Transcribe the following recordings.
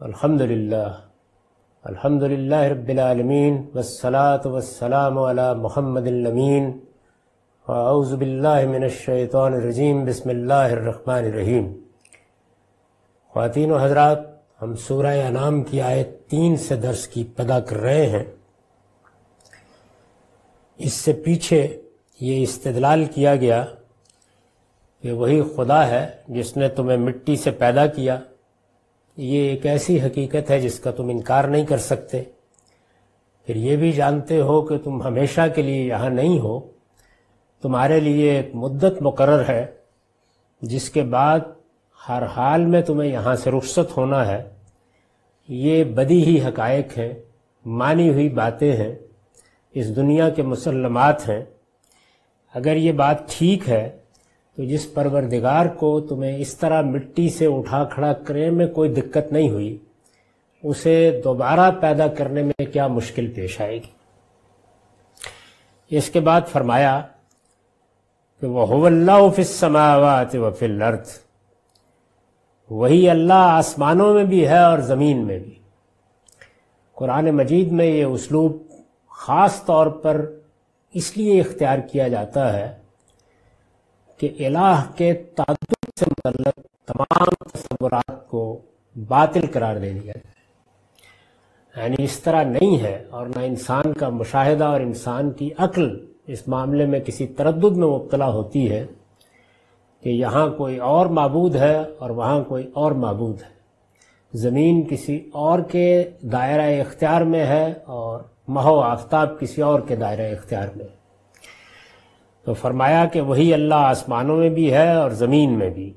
अल्हम्दुलिल्लाह अल्हम्दुलिल्लाह रब्बिल आलमीन वस्सलातु वस्सलामु अला मुहम्मदिल अमीन व अऊज़ु बिल्लाहि मिनश शैतानिर रजीम बिस्मिल्लाहिर रहमानिर रहीम ख़वातीन व हज़रात हम सूरह अनाम की आयत तीन से दर्स की पदा कर रहे हैं इससे पीछे ये इस्तदलाल किया गया कि वही खुदा है जिसने तुम्हें मिट्टी से पैदा किया ये एक ऐसी हकीकत है जिसका तुम इनकार नहीं कर सकते। फिर ये भी जानते हो कि तुम हमेशा के लिए यहाँ नहीं हो। तुम्हारे लिए एक मुद्दत मुकर्र है, जिसके बाद हर हाल में तुम्हें यहाँ से रुखसत होना है। ये बदी ही हकायक हैं, मानी हुई बातें हैं, इस दुनिया के मुसलमात हैं। अगर ये बात ठीक है तो जिस परवरदिगार को तुम्हें इस तरह मिट्टी से उठा खड़ा करने में कोई दिक्कत नहीं हुई, उसे दोबारा पैदा करने में क्या मुश्किल पेश आएगी? इसके बाद फरमाया, कि वह फिसमावत व फिल अर्थ वही अल्लाह आसमानों में भी है और ज़मीन में भी। कुरान मजीद में ये उसलूब ख़ास तौर पर इसलिए इख्तियार किया जाता है कि इलाह के तादुद से मतलब तमाम तस्वुरात को बातिल करार दे दिया जाए। यानी इस तरह नहीं है और ना इंसान का मुशाहिदा और इंसान की अक्ल इस मामले में किसी तरद में मुबतला होती है कि यहाँ कोई और मबूद है और वहाँ कोई और मबूद है। ज़मीन किसी और के दायरा इख्तियार में है और महो आफ्ताब किसी और के दायरा इख्तियार में तो फरमाया कि वही अल्लाह आसमानों में भी है और ज़मीन में भी।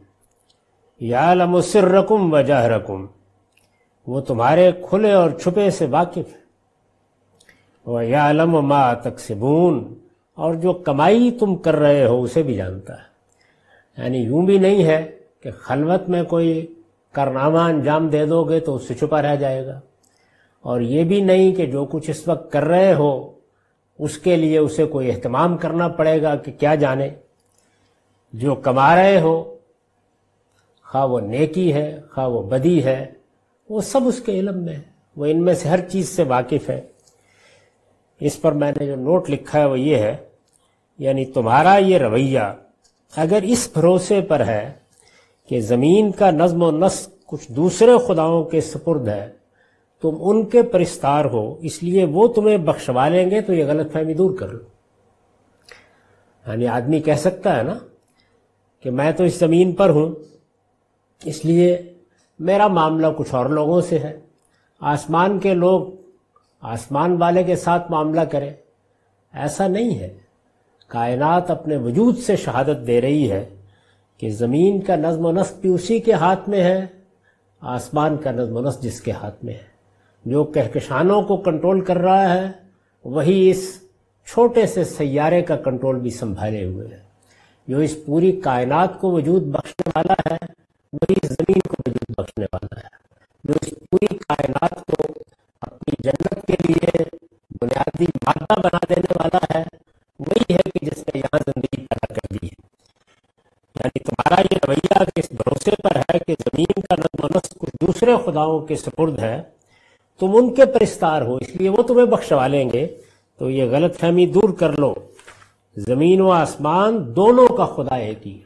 या लमुसरकुम व जहरकुम। वो तुम्हारे खुले और छुपे से वाकिफ है। वह या लम मा तकसिबून। और जो कमाई तुम कर रहे हो, उसे भी जानता है। यानी यूँ भी नहीं है कि खलवत में कोई करनामा अंजाम दे दोगे तो उससे छुपा रह जाएगा। और ये भी नहीं कि जो कुछ इस वक्त कर रहे हो उसके लिए उसे कोई एहतमाम करना पड़ेगा कि क्या जाने। जो कमा रहे हो, खा वो नेकी है, खा वो बदी है, वो सब उसके इलम में है। वो इनमें से हर चीज़ से वाकिफ़ है। इस पर मैंने जो नोट लिखा है वो ये है, यानी तुम्हारा ये रवैया अगर इस भरोसे पर है कि ज़मीन का नज्म नस्क कुछ दूसरे खुदाओं के सपुर्द है तुम उनके परिस्तार हो, इसलिए वो तुम्हें बख्शवा लेंगे तो ये गलत फहमी दूर कर लो। यानी आदमी कह सकता है ना, कि मैं तो इस ज़मीन पर हूँ, इसलिए मेरा मामला कुछ और लोगों से है। आसमान के लोग आसमान वाले के साथ मामला करें। ऐसा नहीं है। कायनात अपने वजूद से शहादत दे रही है कि ज़मीन का नज्म नस्क भी उसी के हाथ में है, आसमान का नज्म नस्क जिसके हाथ में है। जो कहकशानों को कंट्रोल कर रहा है, वही इस छोटे से सैारे का कंट्रोल भी संभाले हुए है। जो इस पूरी कायनात को वजूद बख्शने वाला है, वही ज़मीन को वजूद बख्शने वाला है। जो इस पूरी कायनात को अपनी जन्नत के लिए बुनियादी मादा बना देने वाला है, वही है कि जिसने यहाँ ज़िंदगी पैदा कर दी है। यानी तुम्हारा ये रवैया इस भरोसे पर है कि ज़मीन का नज्म नस्क कुछ दूसरे खुदाओं के सपुर्द है तुम उनके परिस्तार हो, इसलिए वो तुम्हें बख्शवा लेंगे। तो ये गलत फहमी दूर कर लो। ज़मीन व आसमान दोनों का खुदा एक ही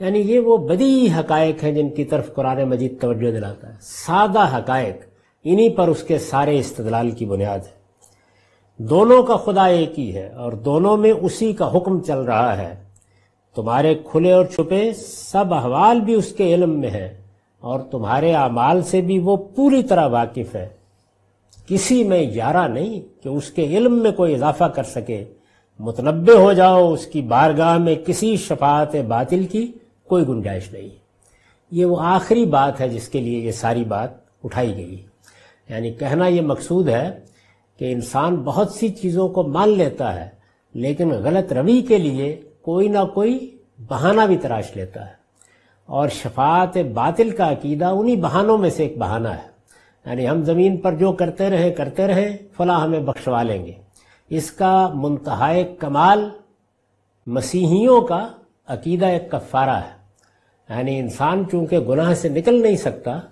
यानी ये वो बदी हकायक हैं जिनकी तरफ़ कुरान मजीद तवज्जो दिलाता है। सादा हकायक, इन्हीं पर उसके सारे इस्तदलाल की बुनियाद है। दोनों का खुदा एक ही है और दोनों में उसी का हुक्म चल रहा है। तुम्हारे खुले और छुपे सब अहवाल भी उसके इलम में है। और तुम्हारे अमाल से भी वो पूरी तरह वाकिफ है। किसी में यारा नहीं कि उसके इल्म में कोई इजाफा कर सके। मुतनबे हो जाओ, उसकी बारगाह में किसी शफात बातिल की कोई गुंजाइश नहीं। ये वो आखिरी बात है जिसके लिए ये सारी बात उठाई गई। यानी कहना ये मकसूद है कि इंसान बहुत सी चीज़ों को मान लेता है, लेकिन गलत रवि के लिए कोई ना कोई बहाना भी तराश लेता है। और शफात बातिल का अकीदा उन्हीं बहानों में से एक बहाना है। यानी हम ज़मीन पर जो करते रहे करते रहे फला हमें बख्शवा लेंगे। इसका मुंतहा कमाल मसीहियों का अकीदा एक कफ़ारा है। यानी इंसान चूँकि गुनाह से निकल नहीं सकता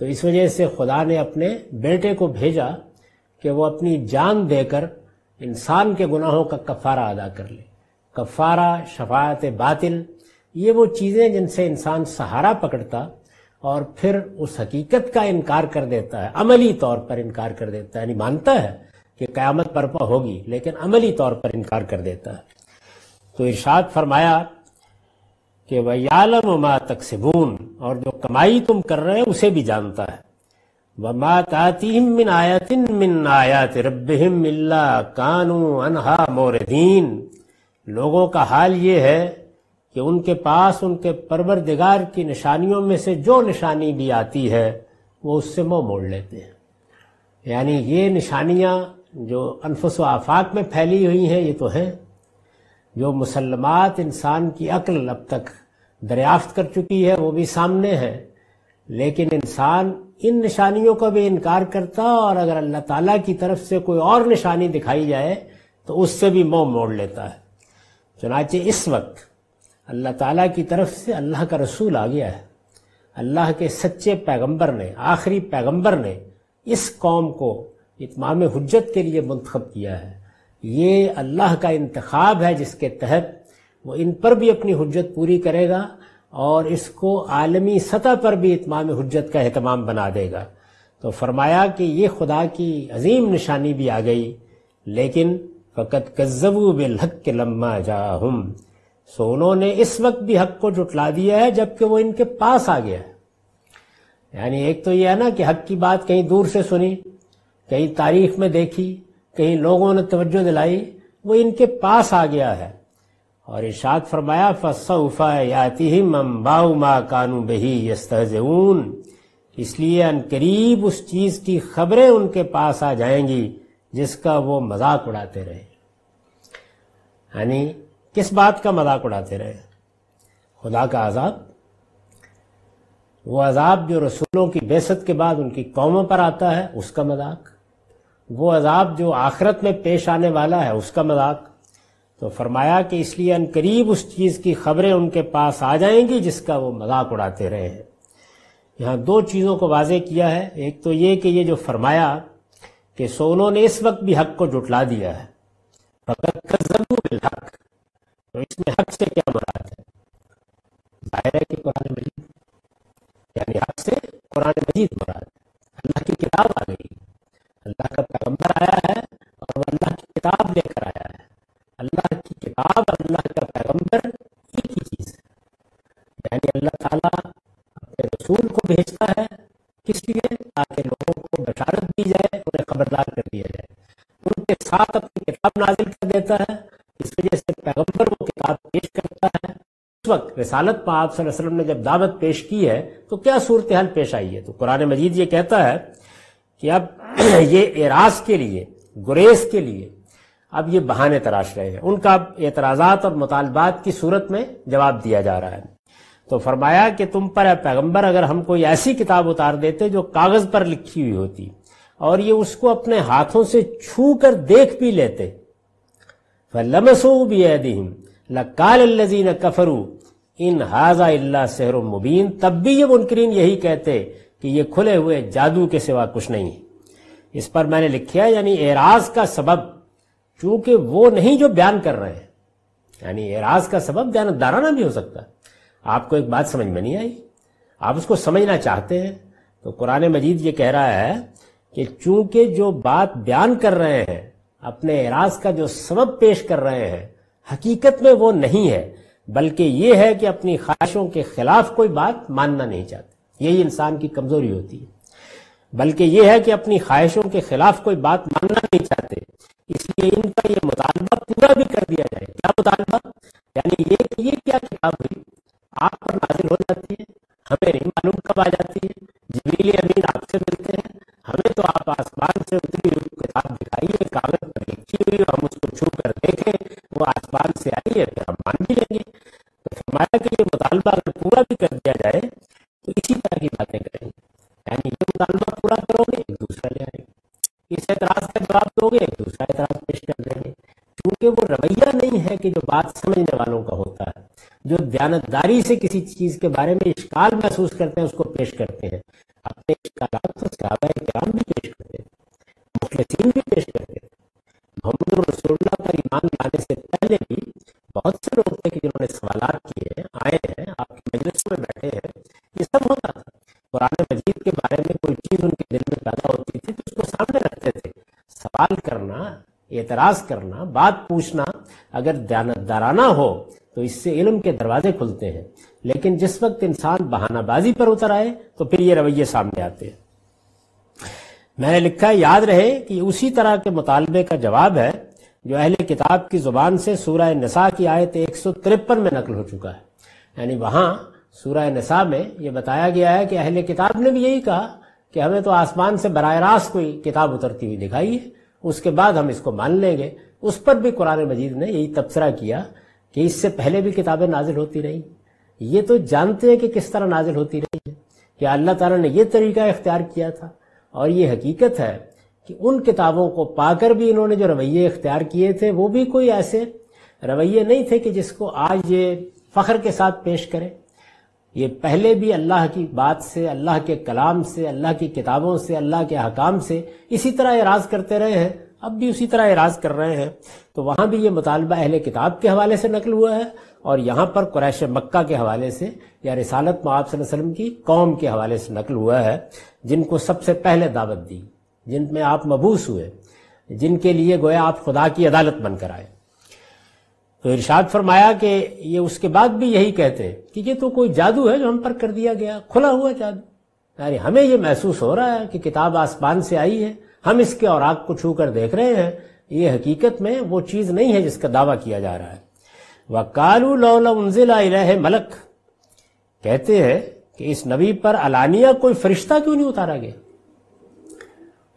तो इस वजह से खुदा ने अपने बेटे को भेजा कि वो अपनी जान देकर इंसान के गुनाहों का कफ़ारा अदा कर ले। कफ़ारा शफात बातिल ये वो चीज़ें जिनसे इंसान सहारा पकड़ता और फिर उस हकीकत का इनकार कर देता है, अमली तौर पर इनकार कर देता है। यानी मानता है कि क़यामत बर्पा होगी, लेकिन अमली तौर पर इनकार कर देता है। तो इर्शाद फरमाया कि वयालम मा तकसिबून, और जो कमाई तुम कर रहे हो उसे भी जानता है। वमा तातीम मिन आयतिन मिन आयात रब्बिहिम कानू अनहा मोरदीन। लोगों का हाल ये है कि उनके पास, उनके परवरदिगार की निशानियों में से जो निशानी भी आती है, वो उससे मोह मोड़ लेते हैं। यानी ये निशानियाँ जो अनफस आफाक में फैली हुई हैं, ये तो हैं, जो मुसलमात इंसान की अक्ल अब तक दरियाफ्त कर चुकी है, वो भी सामने है। लेकिन इंसान इन निशानियों का भी इनकार करता और अगर अल्लाह ताला की तरफ़ से कोई और निशानी दिखाई जाए तो उससे भी मोह मोड़ लेता है। चुनाचे इस वक्त अल्लाह ताला की तरफ़ से अल्लाह का रसूल आ गया है। अल्लाह के सच्चे पैगंबर ने, आखिरी पैगंबर ने इस कौम को इतमाम हजत के लिए मंतखब किया है। ये अल्लाह का इंतखब है जिसके तहत वो इन पर भी अपनी हजत पूरी करेगा और इसको आलमी सतह पर भी इतमाम हजत का अहतमाम बना देगा। तो फरमाया कि ये खुदा की अजीम निशानी भी आ गई, लेकिन फ़कत कज्जबू बिल हक के लम्मा जाहुम। सो उन्होंने इस वक्त भी हक को जुटला दिया है, जबकि वो इनके पास आ गया है। यानी एक तो यह है ना कि हक की बात कहीं दूर से सुनी, कहीं तारीख में देखी, कहीं लोगों ने तवज्जो दिलाई, वो इनके पास आ गया है। और इशाद फरमाया फसऊफ़ा याति ही मम्बाऊ मा कानू बही यस्तून इसलिए अनकरीब उस चीज़ की खबरें उनके पास आ जाएँगी, जिसका वो मज़ाक उड़ाते रहे। यानी किस बात का मज़ाक उड़ाते रहे? खुदा का आजाब वो अजाब जो रसूलों की बेसत के बाद उनकी कौमों पर आता है, उसका मज़ाक। वो अजाब जो आखरत में पेश आने वाला है, उसका मज़ाक। तो फरमाया कि इसलिए अनकरीब उस चीज़ की खबरें उनके पास आ जाएँगी जिसका वो मज़ाक उड़ाते रहे हैं। यहाँ दो चीज़ों को वाजे किया है। एक तो ये कि ये जो फरमाया कि सोनों ने इस वक्त भी हक को जुटला दिया है। फ़कत तो इसमें हक से क्या मुराद है? ज़ाहिर है कि कुरान मजीद, यानी हक से कुरान मजीद मुराद अल्लाह की किताब आ गई। अल्लाह का पैगंबर आया है और अल्लाह की किताब लेकर आया है। अल्लाह की किताब अल्लाह का पैगंबर एक ही चीज़ है। यानी अल्लाह ताला अपने रसूल को भेजता है किस लिए? ताकि लोगों को बशारत दी जाए, उन्हें खबरदार कर दिया जाए। उनके साथ अपनी किताब नाजिल कर देता है। इस वजह से पैगंबर वो किताब पेश करता है। उस वक्त रसालत में आप वसल्लम ने जब दावत पेश की है तो क्या सूरत हाल पेश आई है? तो कुरान मजीद ये कहता है कि अब ये एराज के लिए, गुरेज के लिए अब ये बहाने तराश रहे हैं। उनका एतराज़ात और मुतालबात की सूरत में जवाब दिया जा रहा है। तो फरमाया कि तुम पर पैगंबर, अगर हम कोई ऐसी किताब उतार देते जो कागज़ पर लिखी हुई होती और ये उसको अपने हाथों से छू कर देख भी लेते लमसो लकाल न कफरू इन हाजा इल्ला सहर मुबीन तब भी ये मुनकरीन यही कहते कि ये खुले हुए जादू के सिवा कुछ नहीं है इस पर मैंने लिखा यानी एराज का सबब चूँकि वो नहीं जो बयान कर रहे हैं यानी एराज का सबब दाराना भी हो सकता है आपको एक बात समझ में नहीं आई आप उसको समझना चाहते हैं तो कुरान मजीद ये कह रहा है कि चूँकि जो बात बयान कर रहे हैं अपने एराज का जो सबब पेश कर रहे हैं, हकीकत में वो नहीं है, बल्कि ये है कि अपनी ख्वाहिशों के खिलाफ कोई बात मानना नहीं चाहते। यही इंसान की कमज़ोरी होती है। बल्कि यह है कि अपनी ख्वाहिशों के खिलाफ कोई बात मानना नहीं चाहते, इसलिए इनका ये मुतालबा पूरा भी कर दिया जाए। क्या मुतालबा? यानी ये ये क्या किताब हुई? आप पर नाजिल हो जाती है, हमें नहीं मालूम कब आ जाती है। जबरीली अमीन आपसे मिलते हैं। हमें तो आप आसमान से उतरी हुई किताब दिखाइए, कागज़ पर लिखी हुई हम उसको छू कर देखें, वो आसमान से आई है फिर हम मान भी लेंगे? तो फरमाया कि ये मुतालबा अगर पूरा भी कर दिया जाए तो इसी तरह की बातें करेंगे। यानी ये मुतालबा पूरा करोगे, एक दूसरा ले आएँगे। इस एतराज़ का जवाब दोगे, एक दूसरा एतराज़ पेश कर देंगे। क्योंकि वो रवैया नहीं है कि जो बात समझने वालों का होता है, जो दयानतदारी से किसी चीज़ के बारे में इश्काल महसूस करते हैं, उसको पेश करते हैं। अपने इश्कालात भी पेश करते मुखलसिन भी पेश करते मोहम्मद रसोल्ला पर ईमान लाने से पहले भी बहुत से लोग थे कि जिन्होंने सवाल किए हैं आए हैं मजलिस में बैठे हैं ये सब होता था कुरान मजीद के बारे में कोई चीज़ उनके दिल में पैदा होती थी तो उसको सामने रखते थे सवाल करना एतराज़ करना बात पूछना अगर दाराना हो तो इससे इल्म के दरवाजे खुलते हैं। लेकिन जिस वक्त इंसान बहानाबाजी पर उतर आए तो फिर ये रवैये सामने आते हैं। मैंने लिखा है, याद रहे कि उसी तरह के मुतालबे का जवाब है, जो अहले किताब की ज़ुबान से सूरह नसा की आयत एक सौ तिरपन में नकल हो चुका है। यानी वहाँ सूरह नसा में यह बताया गया है कि अहले किताब ने भी यही कहा कि हमें तो आसमान से बरह रास्त कोई किताब उतरती हुई दिखाई है, उसके बाद हम इसको मान लेंगे। उस पर भी कुरान मजीद ने यही तबसरा किया कि इससे पहले भी किताबें नाजिल होती रही। ये तो जानते हैं कि किस तरह नाजिल होती रही है, कि अल्लाह ताला ने यह तरीका इख्तियार किया था। और ये हकीकत है कि उन किताबों को पाकर भी इन्होंने जो रवैये इख्तियार किए थे, वो भी कोई ऐसे रवैये नहीं थे कि जिसको आज ये फख्र के साथ पेश करें। ये पहले भी अल्लाह की बात से, अल्लाह के कलाम से, अल्लाह की किताबों से, अल्लाह के हकाम से इसी तरह एराज करते रहे हैं। अब भी उसी तरह एराज कर रहे हैं। तो वहाँ भी ये मुतालबा अहले किताब के हवाले से नकल हुआ है। और यहाँ पर कुरैश मक्का के हवाले से या रिसालत वसल्लम की कौम के हवाले से नकल हुआ है, जिनको सबसे पहले दावत दी, जिनमें आप मबूस हुए, जिनके लिए गोया आप खुदा की अदालत बनकर आए। तो इरशाद फरमाया कि ये उसके बाद भी यही कहते कि ये तो कोई जादू है जो हम पर कर दिया गया, खुला हुआ जादू। यानी हमें ये महसूस हो रहा है कि किताब आसमान से आई है, हम इसके और आग को छू कर देख रहे हैं, ये हकीकत में वो चीज़ नहीं है जिसका दावा किया जा रहा है। वह कालू लौला मलक। कहते हैं कि इस नबी पर अलानिया कोई फरिश्ता क्यों नहीं उतारा गया?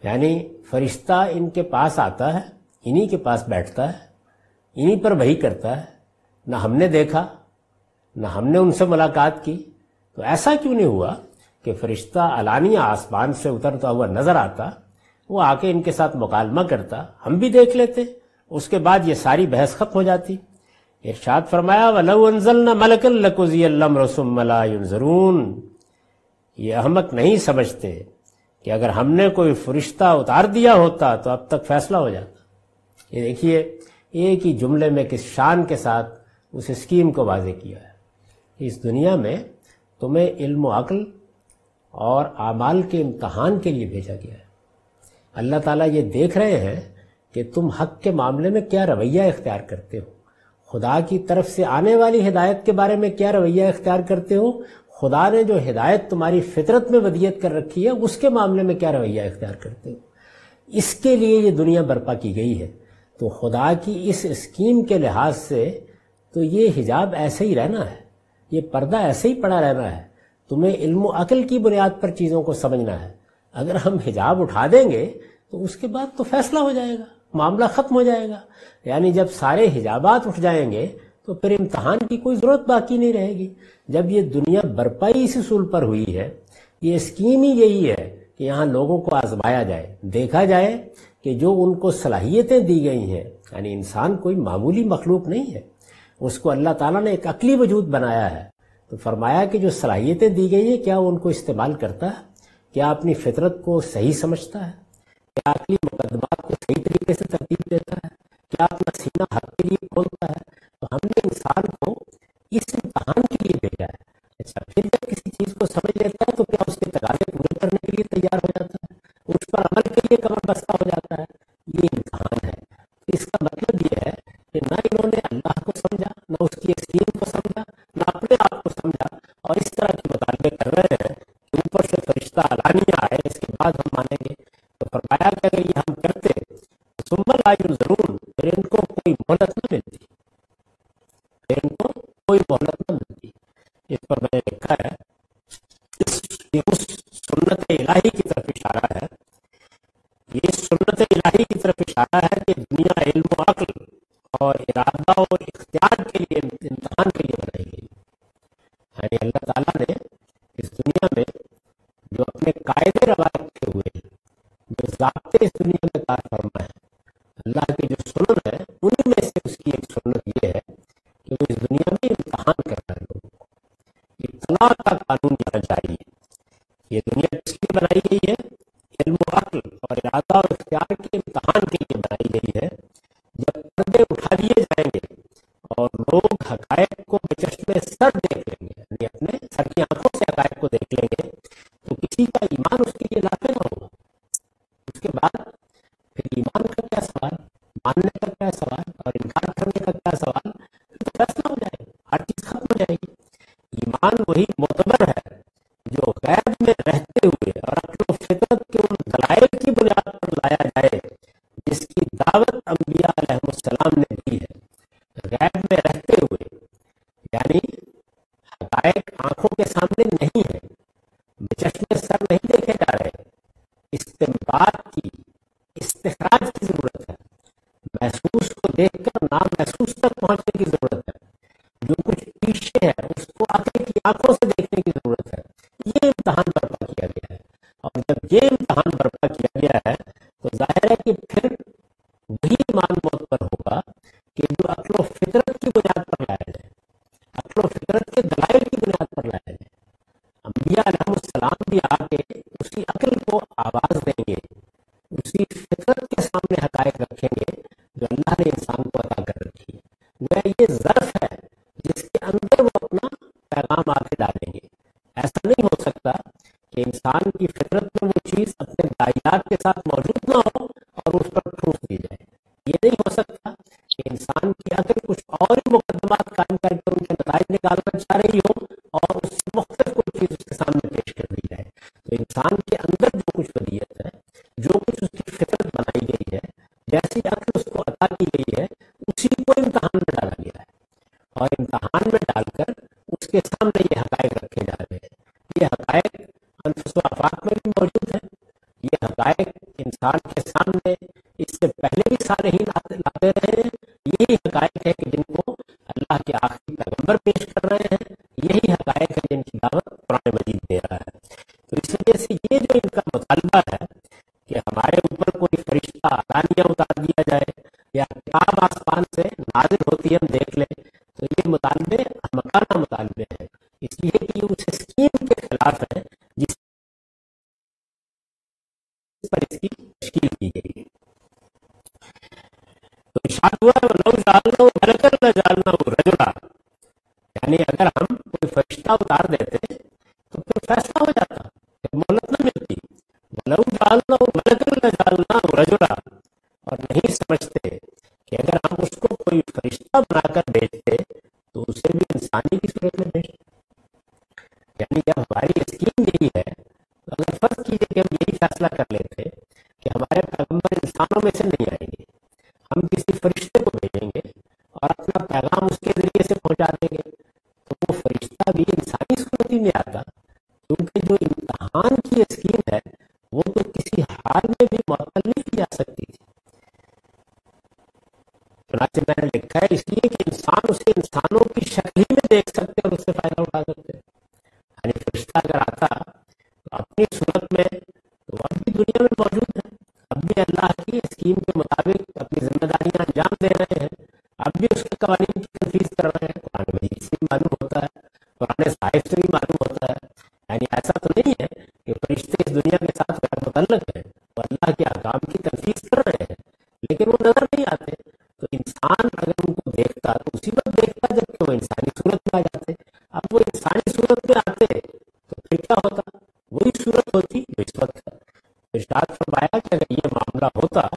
यानी फरिश्ता इनके पास आता है, इन्हीं के पास बैठता है, इन्हीं पर वही करता है। न हमने देखा, न हमने उनसे मुलाकात की। तो ऐसा क्यों नहीं हुआ कि फरिश्ता अलानिया आसमान से उतरता हुआ नज़र आता, वो आके इनके साथ मुकालमा करता? हम भी देख लेते, उसके बाद ये सारी बहस खत्म हो जाती। इरशाद फरमाया वलजल मलकल जरून ये अहमक नहीं समझते कि अगर हमने कोई फरिश्ता उतार दिया होता तो अब तक फैसला हो जाता। ये देखिए, एक ही जुमले में किस शान के साथ उस स्कीम को वाजे किया है। इस दुनिया में तुम्हें इल्म अक्ल और आमाल के इम्तहान के लिए भेजा गया है। अल्लाह ताला ये देख रहे हैं कि तुम हक के मामले में क्या रवैया इख्तियार करते हो। खुदा की तरफ़ से आने वाली हिदायत के बारे में क्या रवैया इख्तियार करते हो? खुदा ने जो हिदायत तुम्हारी फितरत में वदियत कर रखी है, उसके मामले में क्या रवैया इख्तियार करते हो? इसके लिए ये दुनिया बर्पा की गई है। तो खुदा की इस स्कीम के लिहाज से तो ये हिजाब ऐसे ही रहना है। ये पर्दा ऐसे ही पड़ा रहना है। तुम्हें इल्म अकल की बुनियाद पर चीज़ों को समझना है। अगर हम हिजाब उठा देंगे तो उसके बाद तो फैसला हो जाएगा। मामला खत्म हो जाएगा। यानी जब सारे हिजाबात उठ जाएँगे तो फिर इम्तहान की कोई ज़रूरत बाकी नहीं रहेगी। जब ये दुनिया बरपाई इस उसूल पर हुई है, ये स्कीम ही यही है कि यहाँ लोगों को आजमाया जाए। देखा जाए कि जो उनको सलाहियतें दी गई हैं, यानी इंसान कोई मामूली मखलूक नहीं है, उसको अल्लाह ताला ने एक अकली वजूद बनाया है। तो फरमाया कि जो सलाहियतें दी गई हैं, क्या वो उनको इस्तेमाल करता? है क्या अपनी फितरत को सही समझता है? क्या अकली मुकदमात को सही तरीके से तरतीब देता है। क्या अपना सीना हक के लिए खोलता है? तो हमने इंसान को इस इम्तहान के लिए भेजा है। अच्छा फिर जब किसी चीज़ को समझ लेता है तो क्या उसके तकाजे पूरे करने के लिए तैयार हो जाता है? उस पर अमल के लिए कमर बस्ता हो जाता है। ये इम्तहान है। इसका मतलब ये है कि ना इन्होंने अल्लाह को समझा, ना उसकी स्कीम को समझा, ना अपने आप को समझा। और इस तरह के मुतालबे कर रहे हैं ऊपर से फरिश्ता अलानिया आए, इसके बाद हम मानेंगे फरमाया कि अगर ये हम करते सुम्मल आयुन ज़रूर फिर इनको कोई मोहलत न मिलती। फिर इनको कोई मोहलत न मिलती। इस पर मैंने लिखा है, इस उस सुन्नत इलाही की तरफ़ इशारा है। ये सुन्नत इलाही की तरफ़ इशारा है कि दुनिया इल्म अक्ल और इरादा और इख्तियार के लिए इम्तहान के लिए बनाई गई। यानी अल्लाह ताला ने इस दुनिया में जो अपने कायदे रवा रखे हुए जाते इस दुनिया में कार फरमा है। अल्लाह की जो सुनत है, उन्हीं में से उसकी एक सुनत यह है कि वो इस दुनिया में इम्तहान कर रहा है लोगों को। इतना का कानून होना चाहिए ये दुनिया किसकी बनाई गई इल्म अक्ल और इरादा और इख्तियार के इम्तहान के लिए बनाई गई है। जब पर्दे उठा दिए जाएँगे और लोग हकायक को बचश्मे सर देख लेंगे अपने सर की आँखों से हकायक को देख लेंगे तो किसी का ईमान उसके लिए लाफे ना होगा उसके बाद फिर ईमान का क्या सवाल मानने का क्या सवाल और इनकार करने का क्या सवाल फिर तो फैसला हो जाएगा हर चीज़ खत्म हो जाएगी ईमान वही मोतबर है जो गैब में रहते हुए और अक्ल फितरत के उन दलाइल की बुनियाद पर लाया जाए जिसकी दावत अम्बिया सलाम ने दी है गैब में रहते हुए यानी हकायक आँखों के सामने नहीं है चश्मे सर नहीं देखे जा रहे इस्तेमाल की इस्तेखराज की ज़रूरत है महसूस को देखकर ना महसूस तक पहुँचने की ज़रूरत है जो कुछ पीछे है उसको आँखें की आँखों से देखने की ज़रूरत है ये इम्तहान बर्पा किया गया है और जब ये इम्तहान बर्पा किया गया है तो ज़ाहिर है कि फिर वही मान मौत पर होगा कि जो अक्लो फितरत की बुनियाद पर लाया जाए अक्लो फितरत के दलाइल की बुनियाद पर लाया जाए अम्बिया सलाम भी आके उसी अकल को आवाज़ देंगे। उसी फितरत के सामने हकायक रखेंगे, जो अल्लाह ने इंसान को अदा कर रखी है। वह ये जर्फ है, जिसके अंदर वो अपना पैगाम आके डालेंगे। ऐसा नहीं हो सकता कि इंसान की फितरत में वो चीज़ अपने दायात के साथ मौजूद ना हो और उस पर ठूस दी जाए। ये नहीं हो सकता कि इंसान की अगर कुछ और ही मुकदमा कायम करके उनके नतज निकालना चाह रही हो और उससे मुख्तलिफ़ कोई चीज़ उसके सामने पेश कर दी जाए। तो इंसान के अंदर जो कुछ वलीयत है जो कुछ उसकी फितरत बनाई गई है जैसी अक्ल उसको अदा की गई है उसी को इम्तहान में डाला गया है और इम्तहान में डालकर उसके सामने ये हकायक रखे जा रहे हैं। ये हकायक अनफाक में भी मौजूद है। ये हकायक इंसान के सामने इससे पहले भी सारे ही लाते रहे हैं। यही हकायक है कि जिनको अल्लाह के आखिरी पैगंबर पेश कर रहे हैं। यही हकायक है जिनकी दावत पुराने मजीद दे रहा है। तो इस वजह से ये जो इनका मुतालबा है कि हमारे ऊपर कोई फरिश्ता आदानियाँ उतार दिया जाए या किताब आसमान से नाजिल होती हम देख लें तो ये मुतालबे मकाना मुतालबे हैं इसलिए कि उस स्कीम के खिलाफ है जिस पर इसकी तश्कील की गई न रजुला यानी अगर हम कोई फरिश्ता उतार देते तो फैसला हो जाता मिलती। और नहीं समझते कि अगर हम उसको कोई फरिश्ता बनाकर भेजते तो उसे भी इंसानी की में यानी हमारी स्कीम है तो कि हम यही फैसला कर लेते कि हमारे पैगंबर इंसानों में से नहीं आएँगे हम किसी फरिश्ते को भेजेंगे और अपना पैगाम उसके ज़रिए से पहुँचा देंगे। तो वो फरिश्ता भी इंसानी सूरत में आता, क्योंकि जो इम्तहान की स्कीम है, वो तो किसी हाल में भी मुअल नहीं की जा सकती थी। चुनाचे मैंने लिखा है इसलिए कि इंसान उसे इंसानों की शक्ल ही में देख सकते और उससे फ़ायदा उठा सकते यानी फरिश्ता अगर आता तो अपनी सूरत में तो अब भी दुनिया में मौजूद है। अब भी अल्लाह की स्कीम के मुताबिक अपनी जिम्मेदारियाँ अंजाम दे रहे हैं। अब भी उसके कवानीन की तनफीज कर रहे हैं कुरान मजीद से भी मालूम होता है, पुराने साहिब से भी मालूम होता है। यानी ऐसा तो नहीं है कि फरिश्ते इस दुनिया के साथ गैर मुतलक है, वो अल्लाह के अहकाम की तनफीज कर रहे हैं, लेकिन वो नज़र नहीं आते। तो इंसान अगर उनको देखता तो उसी वक्त देखता जबकि वो इंसानी सूरत में आ जाते। अब वो इंसानी सूरत में आते तो फिर क्या होता? वही सूरत होती जो इस वक्त है। इर्शाद फरमाया कि अगर ये मामला होता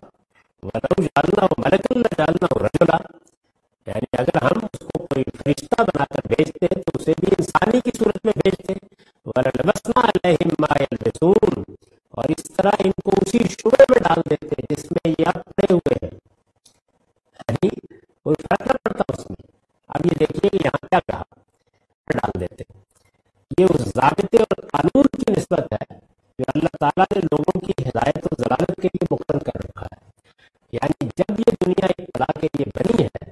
वलव डालना हो मलकल डालना हो रजुला यानी अगर हम उसको कोई फरिश्ता बनाकर भेजते हैं तो उसे भी इंसानी की सूरत में भेजते वलबसना और इस तरह इनको उसी शुबे में डाल देते हैं जिसमें ये अब पड़े हुए हैं यानी कोई फ़र्क न पड़ता उसमें अब ये देखिए यहाँ क्या कहा डाल देते ये उस जाबते और कानून की नस्बत है जो अल्लाह ताला ने लोगों की हिदायत और जलालत के लिए मुकर कर रखा है यानी जब ये दुनिया भला के लिए बनी है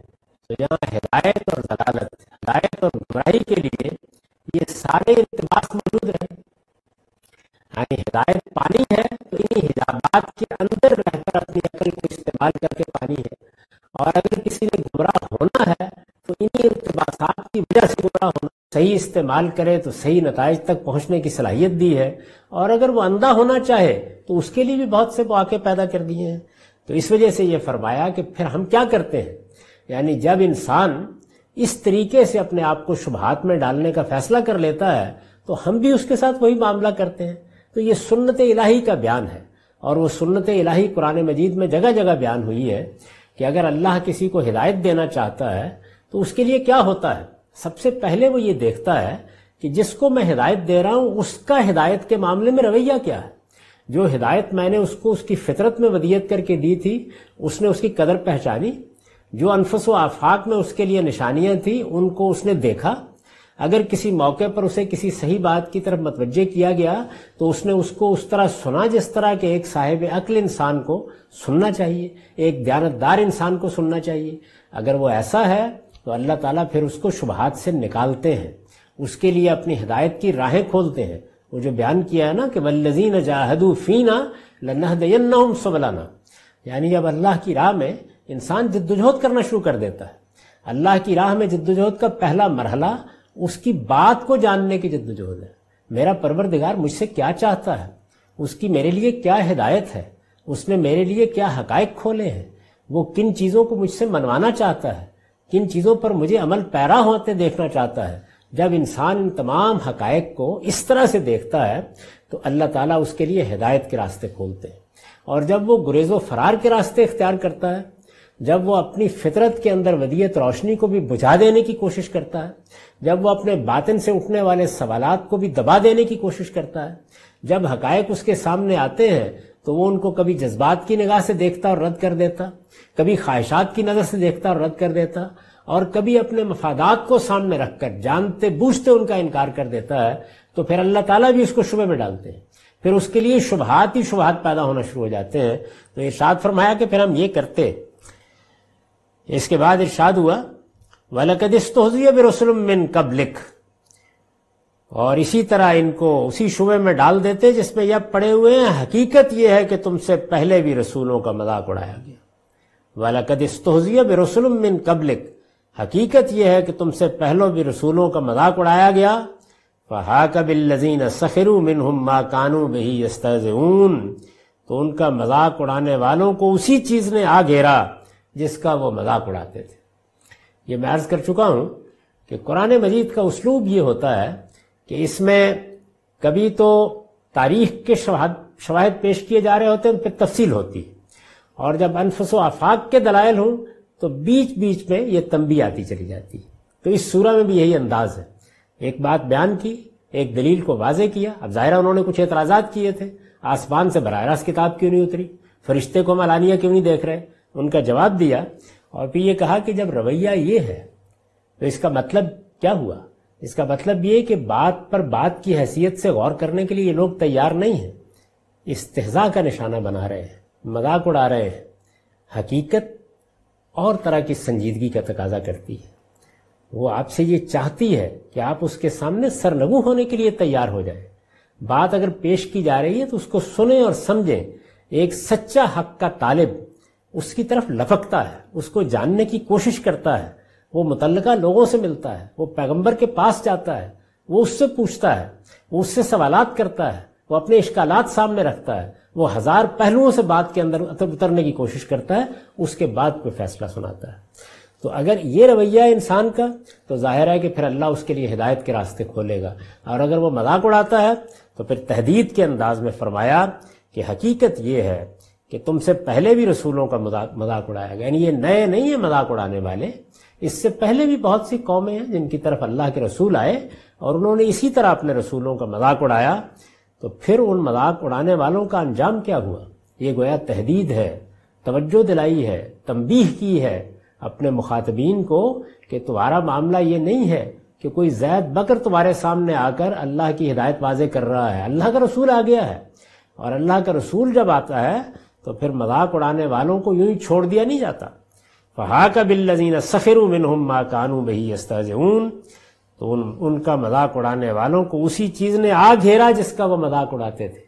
तो यहाँ हिदायत और जलालत हिदायत और गुमराही के लिए ये सारे इतबास मौजूद है। यानी हिदायत पानी है तो इन्हीं हिजाबात के अंदर रहकर अपनी अकल को इस्तेमाल करके पानी है। और अगर किसी ने गुमराह होना है तो इन्हीं इतबासात की वजह से गुमराह होना, सही इस्तेमाल करे तो सही नतज तक पहुँचने की सलाहियत दी है। और अगर वो अंधा होना चाहे तो उसके लिए भी बहुत से मौके पैदा कर दिए हैं। तो इस वजह से ये फरमाया कि फिर हम क्या करते हैं? यानी जब इंसान इस तरीके से अपने आप को शुभात में डालने का फैसला कर लेता है तो हम भी उसके साथ वही मामला करते हैं। तो ये सुन्नत इलाही का बयान है, और वो सुन्नत इलाही कुरान मजीद में जगह जगह बयान हुई है कि अगर अल्लाह किसी को हिदायत देना चाहता है तो उसके लिए क्या होता है? सबसे पहले वो ये देखता है कि जिसको मैं हिदायत दे रहा हूँ, उसका हिदायत के मामले में रवैया क्या है? जो हिदायत मैंने उसको उसकी फितरत में वदियत करके दी थी, उसने उसकी कदर पहचानी। जो अनफस व आफाक में उसके लिए निशानियाँ थी, उनको उसने देखा। अगर किसी मौके पर उसे किसी सही बात की तरफ़ मतवजे किया गया तो उसने उसको उस तरह सुना जिस तरह के एक साहिब अक्ल इंसान को सुनना चाहिए, एक दयानतदार इंसान को सुनना चाहिए। अगर वो ऐसा है तो अल्लाह ताला फिर उसको शुभात से निकालते हैं, उसके लिए अपनी हिदायत की राहें खोलते हैं। वो जो बयान किया है ना कि वल्लजीन जाहदू फीना सबलाना। यानी जब अल्लाह की राह में इंसान जिद्दोजहद करना शुरू कर देता है। अल्लाह की राह में जिद्दोजहद का पहला मरहला उसकी बात को जानने की जद्दोजहद है। मेरा परवरदिगार मुझसे क्या चाहता है? उसकी मेरे लिए क्या हिदायत है? उसने मेरे लिए क्या हकायक खोले हैं? वो किन चीज़ों को मुझसे मनवाना चाहता है? किन चीज़ों पर मुझे अमल पैरा होते देखना चाहता है? जब इंसान इन तमाम हकायक को इस तरह से देखता है तो अल्लाह ताला उसके लिए हिदायत के रास्ते खोलते हैं। और जब वो गुरेजो फरार के रास्ते इख्तियार करता है, जब वो अपनी फितरत के अंदर वदियत रोशनी को भी बुझा देने की कोशिश करता है, जब वो अपने बातिन से उठने वाले सवालात को भी दबा देने की कोशिश करता है, जब हकायक उसके सामने आते हैं तो वो उनको कभी जज्बात की निगाह से देखता और रद्द कर देता, कभी ख्वाहिशात की नज़र से देखता और रद्द कर देता और कभी अपने मफादात को सामने रखकर, जानते, बूझते उनका इनकार कर देता है तो फिर अल्लाह ताला भी उसको शुबे में डालते हैं। फिर उसके लिए शुभात ही शुभात पैदा होना शुरू हो जाते हैं। तो इर्शाद फरमाया कि फिर हम ये करते इसके बाद इर्शाद हुआ वलकदिस्तोजियबिन कबलिक। और इसी तरह इनको उसी शुबे में डाल देते जिसमें यह पड़े हुए हैं, हकीकत यह है कि तुमसे पहले भी रसूलों का मज़ाक उड़ाया गया। वलकदिस्तोजिया बिरसुलमिन कबलिक। हकीकत यह है कि तुमसे पहलो भी रसूलों का मज़ाक उड़ाया गया। फ़हा कबिल्लजीन सखरू मिन मा कानू बही तो उनका मज़ाक उड़ाने वालों को उसी चीज़ ने आ घेरा, जिसका वो मज़ाक उड़ाते थे। ये मैं अर्ज़ कर चुका हूँ कि कुरान मजीद का उसलूब ये होता है कि इसमें कभी तो तारीख के शवाहद पेश किए जा रहे होते हैं उन पर तफसील होती है। और जब अनफस आफाक के दलाइल हों तो बीच बीच में ये तंबी आती चली जाती है। तो इस सूरा में भी यही अंदाज है। एक बात बयान की, एक दलील को वाजे किया। अब ज़ाहिर उन्होंने कुछ एतराजात किए थे। आसमान से बरह रास्त किताब क्यों नहीं उतरी? फरिश्ते को मलानिया क्यों नहीं देख रहे? उनका जवाब दिया। और फिर ये कहा कि जब रवैया ये है तो इसका मतलब क्या हुआ? इसका मतलब ये कि बात पर बात की हैसियत से गौर करने के लिए ये लोग तैयार नहीं हैं। इस्तेजा का निशाना बना रहे हैं, मज़ाक उड़ा रहे हैं। हकीकत और तरह की संजीदगी का तकाजा करती है। वो आपसे ये चाहती है कि आप उसके सामने सरनगू होने के लिए तैयार हो जाए। बात अगर पेश की जा रही है तो उसको सुने और समझें। एक सच्चा हक का तालिब उसकी तरफ़ लपकता है, उसको जानने की कोशिश करता है। वो मुतलका लोगों से मिलता है, वो पैगंबर के पास जाता है, वो उससे पूछता है, वो उससे सवालात करता है, वो अपने इश्कालात सामने रखता है। वो हज़ार पहलुओं से बात के अंदर उतरने की कोशिश करता है, उसके बाद कोई फैसला सुनाता है। तो अगर ये रवैया है इंसान का तो ज़ाहिर है कि फिर अल्लाह उसके लिए हिदायत के रास्ते खोलेगा। और अगर वो मज़ाक उड़ाता है तो फिर तहदीद के अंदाज में फरमाया कि हकीकत ये है कि तुमसे पहले भी रसूलों का मज़ाक उड़ाया गया। यानी ये नए नहीं है मज़ाक उड़ाने वाले। इससे पहले भी बहुत सी कौमें हैं जिनकी तरफ़ अल्लाह के रसूल आए, और उन्होंने इसी तरह अपने रसूलों का मज़ाक उड़ाया तो फिर उन मज़ाक उड़ाने वालों का अंजाम क्या हुआ? ये गोया तहदीद है, तवज्जो दिलाई है, तंबीह की है अपने मुखातबीन को कि तुम्हारा मामला ये नहीं है कि कोई जैद बकर तुम्हारे सामने आकर अल्लाह की हिदायत वाजे कर रहा है। अल्लाह का रसूल आ गया है। और अल्लाह का रसूल जब आता है तो फिर मज़ाक उड़ाने वालों को यूँ ही छोड़ दिया नहीं जाता। फहा का बिल्लजीन सखिर मिन मा कानू बही अस्ताजून तो उन, उनका मज़ाक उड़ाने वालों को उसी चीज़ ने आ घेरा जिसका वो मज़ाक उड़ाते थे।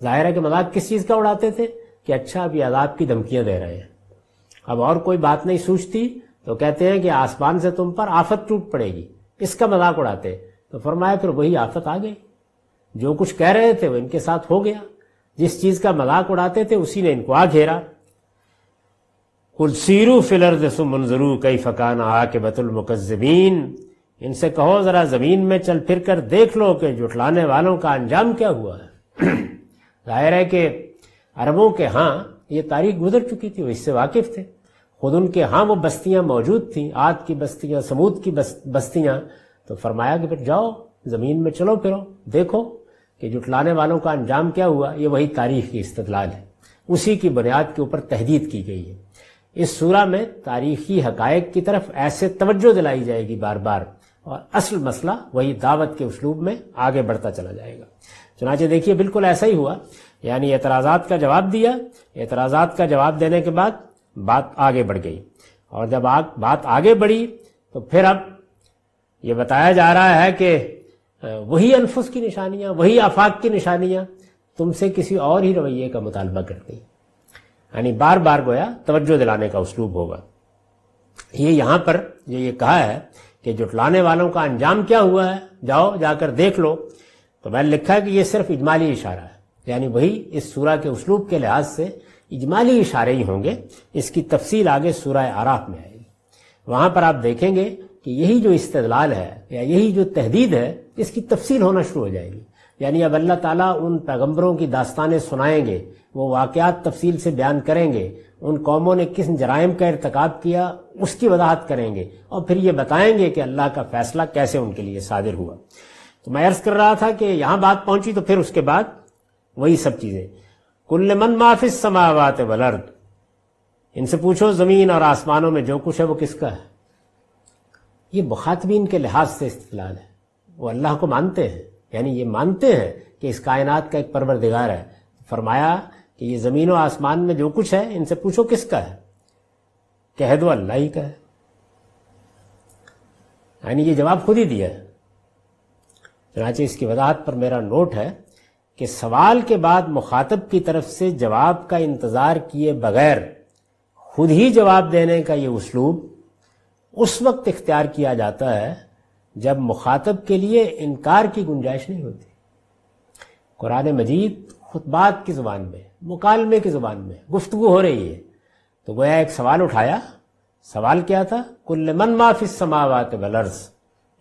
ज़ाहिर है कि मज़ाक किस चीज़ का उड़ाते थे? कि अच्छा अभी आदाब की धमकियाँ दे रहे हैं। अब और कोई बात नहीं सूझती तो कहते हैं कि आसमान से तुम पर आफत टूट पड़ेगी। इसका मज़ाक उड़ाते। तो फरमाया, फिर वही आफत आ गई। जो कुछ कह रहे थे, वो इनके साथ हो गया। जिस चीज़ का मज़ाक उड़ाते थे, उसी ने इनको आ घेरा कुल सीरू फिलर सुमंजरू कई फकान आ के बतुल मुकजबीन इनसे कहो जरा ज़मीन में चल फिर कर देख लो कि जुटलाने वालों का अंजाम क्या हुआ है। ज़ाहिर है कि अरबों के हाँ ये तारीख गुजर चुकी थी वो इससे वाकिफ थे। खुद उनके हाँ वो बस्तियाँ मौजूद थी आद की बस्तियाँ समूद की बस, बस्तियाँ। तो फरमाया कि फिर जाओ ज़मीन में चलो फिरो देखो कि जुटलाने वालों का अंजाम क्या हुआ। ये वही तारीख की इस्तलाल है। उसी की बुनियाद के ऊपर तहदीद की गई है। इस सूरा में तारीखी हकायक की तरफ़ ऐसे तवज्जो दिलाई जाएगी बार बार और असल मसला वही दावत के उसलूब में आगे बढ़ता चला जाएगा। चुनाचे देखिए बिल्कुल ऐसा ही हुआ। यानी एतराज़ात का जवाब दिया। एतराज़ात का जवाब देने के बाद बात आगे बढ़ गई। और जब आग, बात आगे बढ़ी तो फिर अब ये बताया जा रहा है कि वही अनफुस की निशानियाँ वही आफाक की निशानियाँ तुमसे किसी और ही रवैये का मुतालबा करती यानी बार बार गोया तवज्जो दिलाने का उसलूब होगा। ये यहाँ पर जो ये कहा है कि जुटलाने वालों का अंजाम क्या हुआ है? जाओ, जाकर देख लो। तो मैंने लिखा है कि ये सिर्फ़ इजमाली इशारा है। यानी वही इस सूरा के उसलूब के लिहाज से इजमाली इशारे ही होंगे। इसकी तफसील आगे सूरह आराफ में आएगी। वहाँ पर आप देखेंगे कि यही जो इस्तलाल है, या यही जो तहदीद है, इसकी तफसील होना शुरू हो जाएगी। यानी अब अल्लाह ताला उन पैगंबरों की दास्तानें सुनाएँगे, वो वाकयात तफसील से बयान करेंगे उन कौमों ने किस जराइम का इरतकब किया, उसकी वजाहत करेंगे और फिर ये बताएँगे कि अल्लाह का फैसला कैसे उनके लिए सादिर हुआ। तो मैं अर्ज़ कर रहा था कि यहाँ बात पहुँची तो फिर उसके बाद वही सब चीज़ें। कुल्ल मन माफिस समावात वलर्द इनसे पूछो, ज़मीन और आसमानों में जो कुछ है वो किसका है? ये मुखातबीन के लिहाज से इस्तेलाल है। वो अल्लाह को मानते हैं। यानी ये मानते हैं कि इस कायनात का एक परवरदिगार है। फरमाया कि ये ज़मीन और आसमान में जो कुछ है, इनसे पूछो किसका है? कह दो अल्लाह ही का है। यानी ये जवाब खुद ही दिया है। चनाचे इसकी वजाहत पर मेरा नोट है कि सवाल के बाद मुखातब की तरफ़ से जवाब का इंतज़ार किए बगैर, खुद ही जवाब देने का यह उसलूब उस वक्त इख्तियार किया जाता है जब मुखातब के लिए इनकार की गुंजाइश नहीं होती। कुरान मजीद खुतबात की ज़ुबान में, मुकालमे की ज़ुबान में गुफ्तु हो रही है। तो गोया एक सवाल उठाया। सवाल क्या था? कुल्ल मन माफिस समावात बलर्स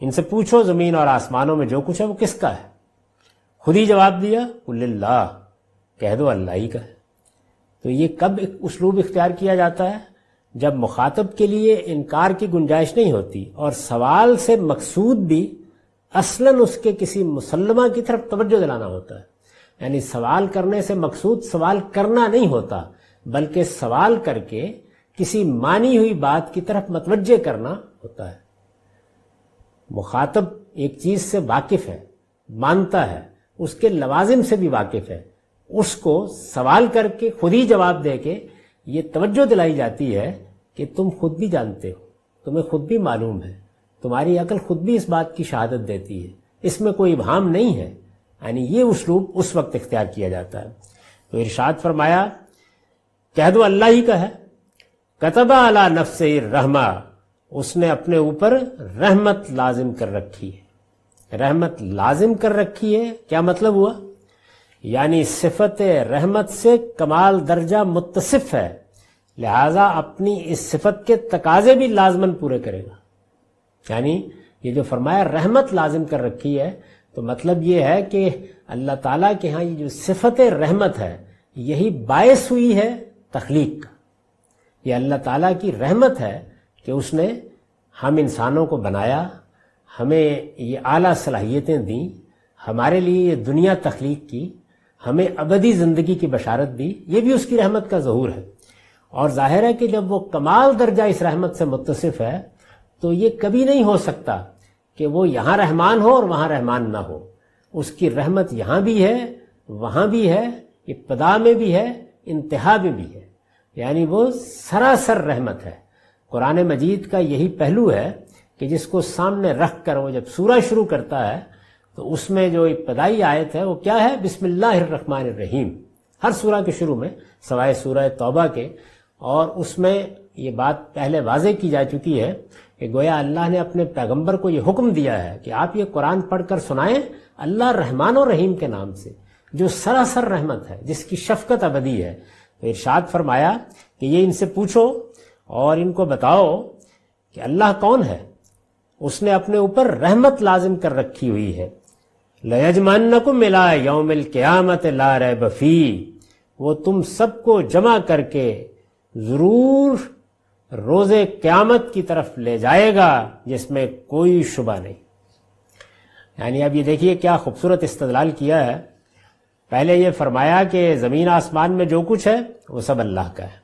इनसे पूछो ज़मीन और आसमानों में जो कुछ है वो किसका है? खुद ही जवाब दिया कुल्ला कह दो अल्लाह ही का है। तो ये कब उसलूब इख्तियार किया जाता है? जब मुखातब के लिए इनकार की गुंजाइश नहीं होती और सवाल से मकसूद भी असलन उसके किसी मुसलमा की तरफ़ तवज्जो दिलाना होता है। यानी सवाल करने से मकसूद सवाल करना नहीं होता, बल्कि सवाल करके किसी मानी हुई बात की तरफ़ मतवजे करना होता है। मुखातब एक चीज़ से वाकिफ है, मानता है, उसके लवाजिम से भी वाकिफ है। उसको सवाल करके खुद ही जवाब दे के ये तवज्जो दिलाई जाती है कि तुम खुद भी जानते हो, तुम्हें खुद भी मालूम है, तुम्हारी अकल खुद भी इस बात की शहादत देती है। इसमें कोई भाम नहीं है यानी ये उसलूब उस वक्त इख्तियार किया जाता है। तो इर्शाद फरमाया, कह दो अल्लाह ही का है। कतबा अला नफ्स रहमा, उसने अपने ऊपर रहमत लाजिम कर रखी है। रहमत लाजिम कर रखी है, क्या मतलब हुआ? यानी सिफत रहमत से कमाल दर्जा मुतसिफ है, लिहाजा अपनी इस सिफत के तकाजे भी लाजमन पूरे करेगा। यानी ये जो फरमाया, रहमत लाजिम कर रखी है तो मतलब ये है कि अल्लाह ताला के यहाँ ये जो सिफत रहमत है, यही बायस हुई है तखलीक का। ये अल्लाह ताला की रहमत है कि उसने हम इंसानों को बनाया, हमें ये आला सलाहियतें दी, हमारे लिए ये दुनिया तख्लीक की, हमें अबदी ज़िंदगी की बशारत दी, ये भी उसकी रहमत का जहूर है। और ज़ाहिर है कि जब वो कमाल दर्जा इस रहमत से मुतसिफ है तो ये कभी नहीं हो सकता कि वो यहाँ रहमान हो और वहाँ रहमान ना हो। उसकी रहमत यहाँ भी है, वहाँ भी है, इब्तदा में भी है, इंतहा में भी है। यानी वो सरासर रहमत है। कुरान मजीद का यही पहलू है कि जिसको सामने रख कर वो जब सूरा शुरू करता है तो उसमें जो इब्तदाई आयत है, वो क्या है? रहीम हर सूरा के शुरू में, सवाए सूरह तौबा के, और उसमें ये बात पहले वाजे की जा चुकी है कि गोया अल्लाह ने अपने पैगंबर को ये हुक्म दिया है कि आप ये कुरान पढ़कर सुनाएँ अल्लाह रहमान और रहीम के नाम से, जो सरासर रहमत है, जिसकी शफकत अबदी है। तो इरशाद फरमाया कि ये इनसे पूछो और इनको बताओ कि अल्लाह कौन है? उसने अपने ऊपर रहमत लाजिम कर रखी हुई है। लयजमान को मिला यौमिल क्यामत, ला रह बफी वो तुम सबको जमा करके ज़रूर रोज़े क्यामत की तरफ़ ले जाएगा, जिसमें कोई शुबा नहीं। यानी अब ये देखिए क्या खूबसूरत इस्तलाल किया है। पहले ये फरमाया कि ज़मीन आसमान में जो कुछ है, वो सब अल्लाह का है।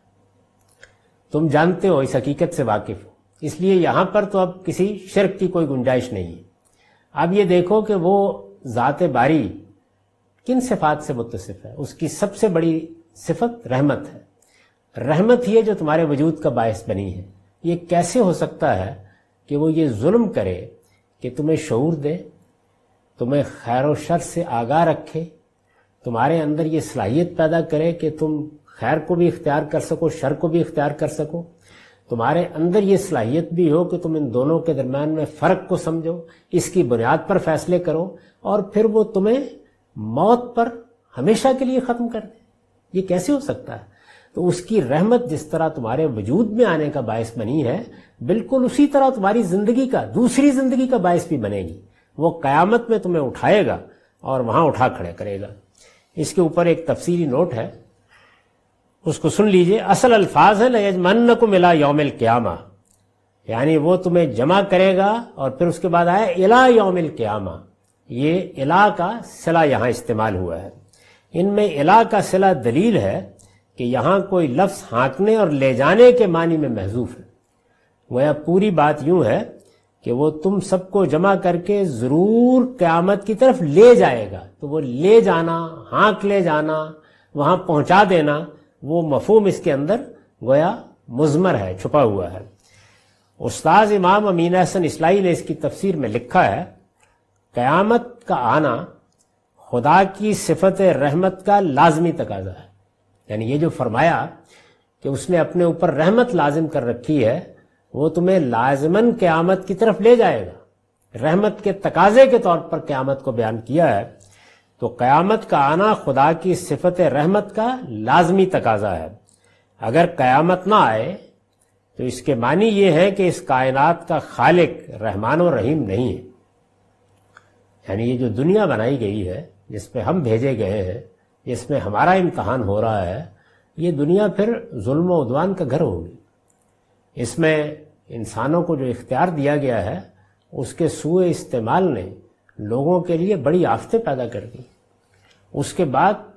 तुम जानते हो इस हकीकत से वाकिफ हो। इसलिए यहाँ पर तो अब किसी शिरक की कोई गुंजाइश नहीं है। अब ये देखो कि वो ज़ात बारी किन सिफात से मुतसिफ है। उसकी सबसे बड़ी सिफत रहमत है। रहमत ही है जो तुम्हारे वजूद का बायस बनी है। ये कैसे हो सकता है कि वो ये जुल्म करे कि तुम्हें शूर दे, तुम्हें खैर शर से आगाह रखे, तुम्हारे अंदर ये सलाहियत पैदा करे कि तुम खैर को भी इख्तियार कर सको, शर को भी इख्तियार कर सको। तुम्हारे अंदर ये सलाहियत भी हो कि तुम इन दोनों के दरम्यान में फ़र्क को समझो, इसकी बुनियाद पर फैसले करो और फिर वो तुम्हें मौत पर हमेशा के लिए ख़त्म कर दे। ये कैसे हो सकता है? तो उसकी रहमत जिस तरह तुम्हारे वजूद में आने का बायस बनी है, बिल्कुल उसी तरह तुम्हारी ज़िंदगी का, दूसरी ज़िंदगी का बायस भी बनेगी। वो कयामत में तुम्हें उठाएगा और वहाँ उठा खड़े करेगा। इसके ऊपर एक तफसीली नोट है। उसको सुन लीजिए। असल अल्फाज है लयजमन को मिला योमिल क्यामा। यानी वो तुम्हें जमा करेगा और फिर उसके बाद आया, इला योमिल क्यामा। ये इला का सिला यहाँ इस्तेमाल हुआ है। इनमें इला का सिला दलील है कि यहाँ कोई लफ्ज हाँकने और ले जाने के मानी में महजूफ है। वह पूरी बात यूँ है कि वो तुम सबको जमा करके ज़रूर क्यामत की तरफ़ ले जाएगा। तो वो ले जाना, हाँक ले जाना, वहाँ पहुँचा देना, वो मफहम इसके अंदर गोया मुजमर है, छुपा हुआ है। उस्ताज इमाम अमीन हसन इसलाई ने इसकी तफसीर में लिखा है, कयामत का आना खुदा की सिफत रहमत का लाजमी तकाजा है। यानी ये जो फरमाया कि उसने अपने ऊपर रहमत लाजिम कर रखी है, वो तुम्हें लाजमन क्यामत की तरफ़ ले जाएगा। रहमत के तकाजे के तौर पर क्यामत को बयान किया है तो क़यामत का आना खुदा की सिफत रहमत का लाजमी तकाजा है। अगर क़यामत ना आए तो इसके मानी ये है कि इस कायनात का खालिक रहमान और रहीम नहीं है। यानी ये जो दुनिया बनाई गई है जिसमें हम भेजे गए हैं जिसमें हमारा इम्तहान हो रहा है, ये दुनिया फिर जुल्म उदवान का घर होगी। इसमें इंसानों को जो इख्तियार दिया गया है, उसके सुए इस्तेमाल ने लोगों के लिए बड़ी आफतें पैदा कर दी। उसके बाद